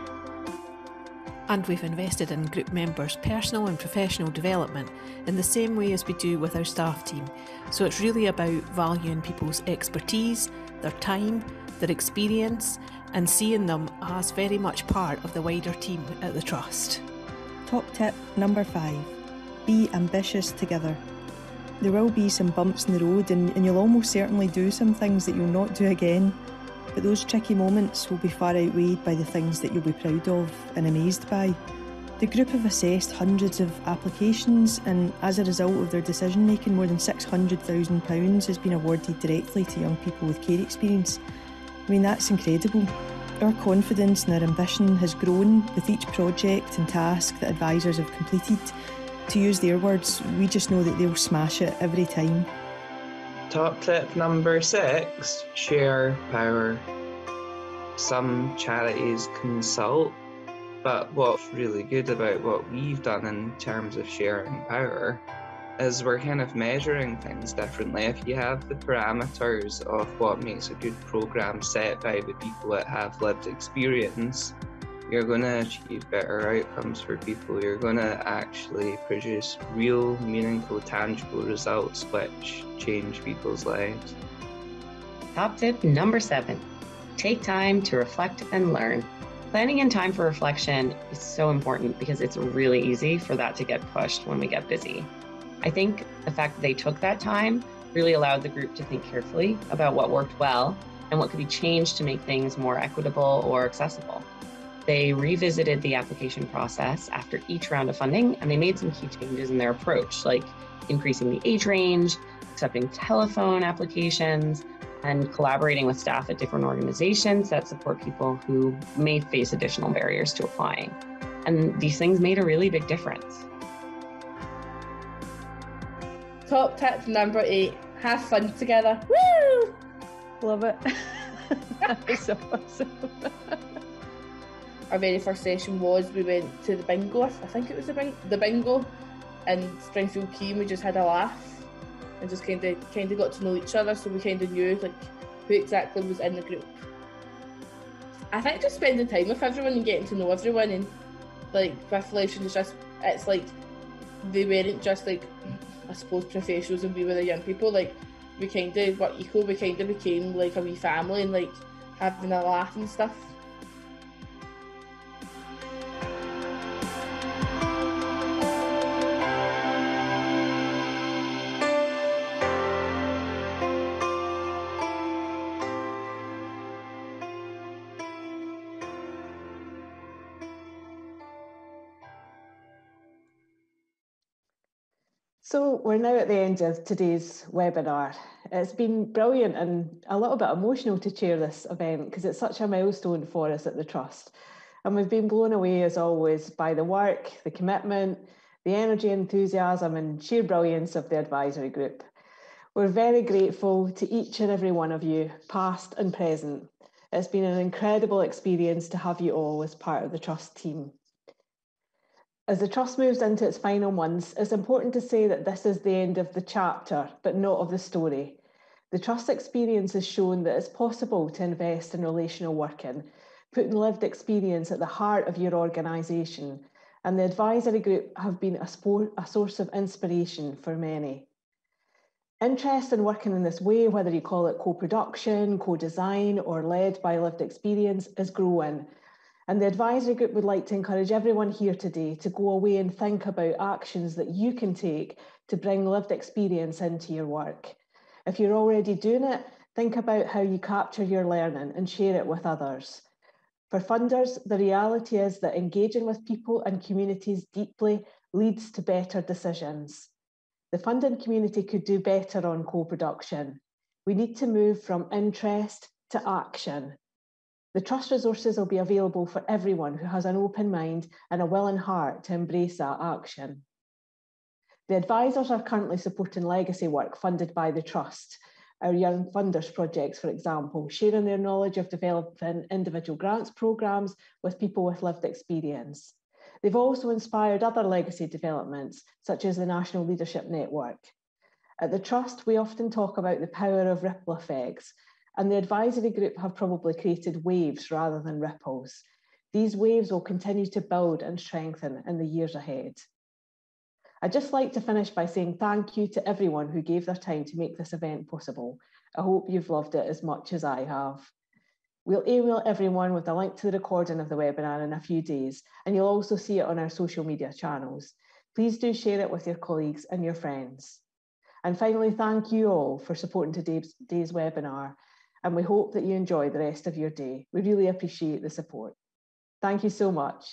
And we've invested in group members' personal and professional development in the same way as we do with our staff team. So it's really about valuing people's expertise, their time, their experience, and seeing them as very much part of the wider team at the Trust. Top tip number five be ambitious together. There will be some bumps in the road, and, and you'll almost certainly do some things that you'll not do again. But those tricky moments will be far outweighed by the things that you'll be proud of and amazed by. The group have assessed hundreds of applications, and as a result of their decision making, more than £600,000 has been awarded directly to young people with care experience. I mean, that's incredible. Our confidence and our ambition has grown with each project and task that advisors have completed. To use their words, we just know that they'll smash it every time. Top tip number six share power. Some charities consult, but what's really good about what we've done in terms of sharing power is we're kind of measuring things differently. If you have the parameters of what makes a good program set by the people that have lived experience, you're going to achieve better outcomes for people. You're going to actually produce real, meaningful, tangible results which change people's lives. Top tip number seven take time to reflect and learn. Planning in time for reflection is so important because it's really easy for that to get pushed when we get busy. I think the fact that they took that time really allowed the group to think carefully about what worked well and what could be changed to make things more equitable or accessible. They revisited the application process after each round of funding and they made some key changes in their approach, like increasing the age range, accepting telephone applications, and collaborating with staff at different organizations that support people who may face additional barriers to applying. And these things made a really big difference. Top tip number eight have fun together. Woo! Love it. That's awesome. Our very first session was we went to the bingo. I think it was the, bing- the bingo in Springfield Quay. And we just had a laugh and just kind of kind of got to know each other. So we kind of knew like who exactly was in the group. I think just spending time with everyone and getting to know everyone and like with Life just it's like they weren't just like I suppose professionals and we were the young people, like we kind of were equal. We kind of became like a wee family and like having a laugh and stuff. So we're now at the end of today's webinar. It's been brilliant and a little bit emotional to chair this event because it's such a milestone for us at the Trust. And we've been blown away as always by the work, the commitment, the energy, enthusiasm and sheer brilliance of the advisory group. We're very grateful to each and every one of you, past and present. It's been an incredible experience to have you all as part of the Trust team. As the Trust moves into its final months, it's important to say that this is the end of the chapter, but not of the story. The Trust experience has shown that it's possible to invest in relational working, putting lived experience at the heart of your organisation, and the advisory group have been a, sport, a source of inspiration for many. Interest in working in this way, whether you call it co-production, co-design or led by lived experience is growing. And the advisory group would like to encourage everyone here today to go away and think about actions that you can take to bring lived experience into your work. If you're already doing it, think about how you capture your learning and share it with others. For funders, the reality is that engaging with people and communities deeply leads to better decisions. The funding community could do better on co-production. We need to move from interest to action. The Trust resources will be available for everyone who has an open mind and a willing heart to embrace that action. The advisors are currently supporting legacy work funded by the Trust, our Young Funders projects, for example, sharing their knowledge of developing individual grants programmes with people with lived experience. They've also inspired other legacy developments, such as the National Leadership Network. At the Trust, we often talk about the power of ripple effects, and the advisory group have probably created waves rather than ripples. These waves will continue to build and strengthen in the years ahead. I'd just like to finish by saying thank you to everyone who gave their time to make this event possible. I hope you've loved it as much as I have. We'll email everyone with a link to the recording of the webinar in a few days, and you'll also see it on our social media channels. Please do share it with your colleagues and your friends. And finally, thank you all for supporting today's, today's webinar, and we hope that you enjoy the rest of your day. We really appreciate the support. Thank you so much.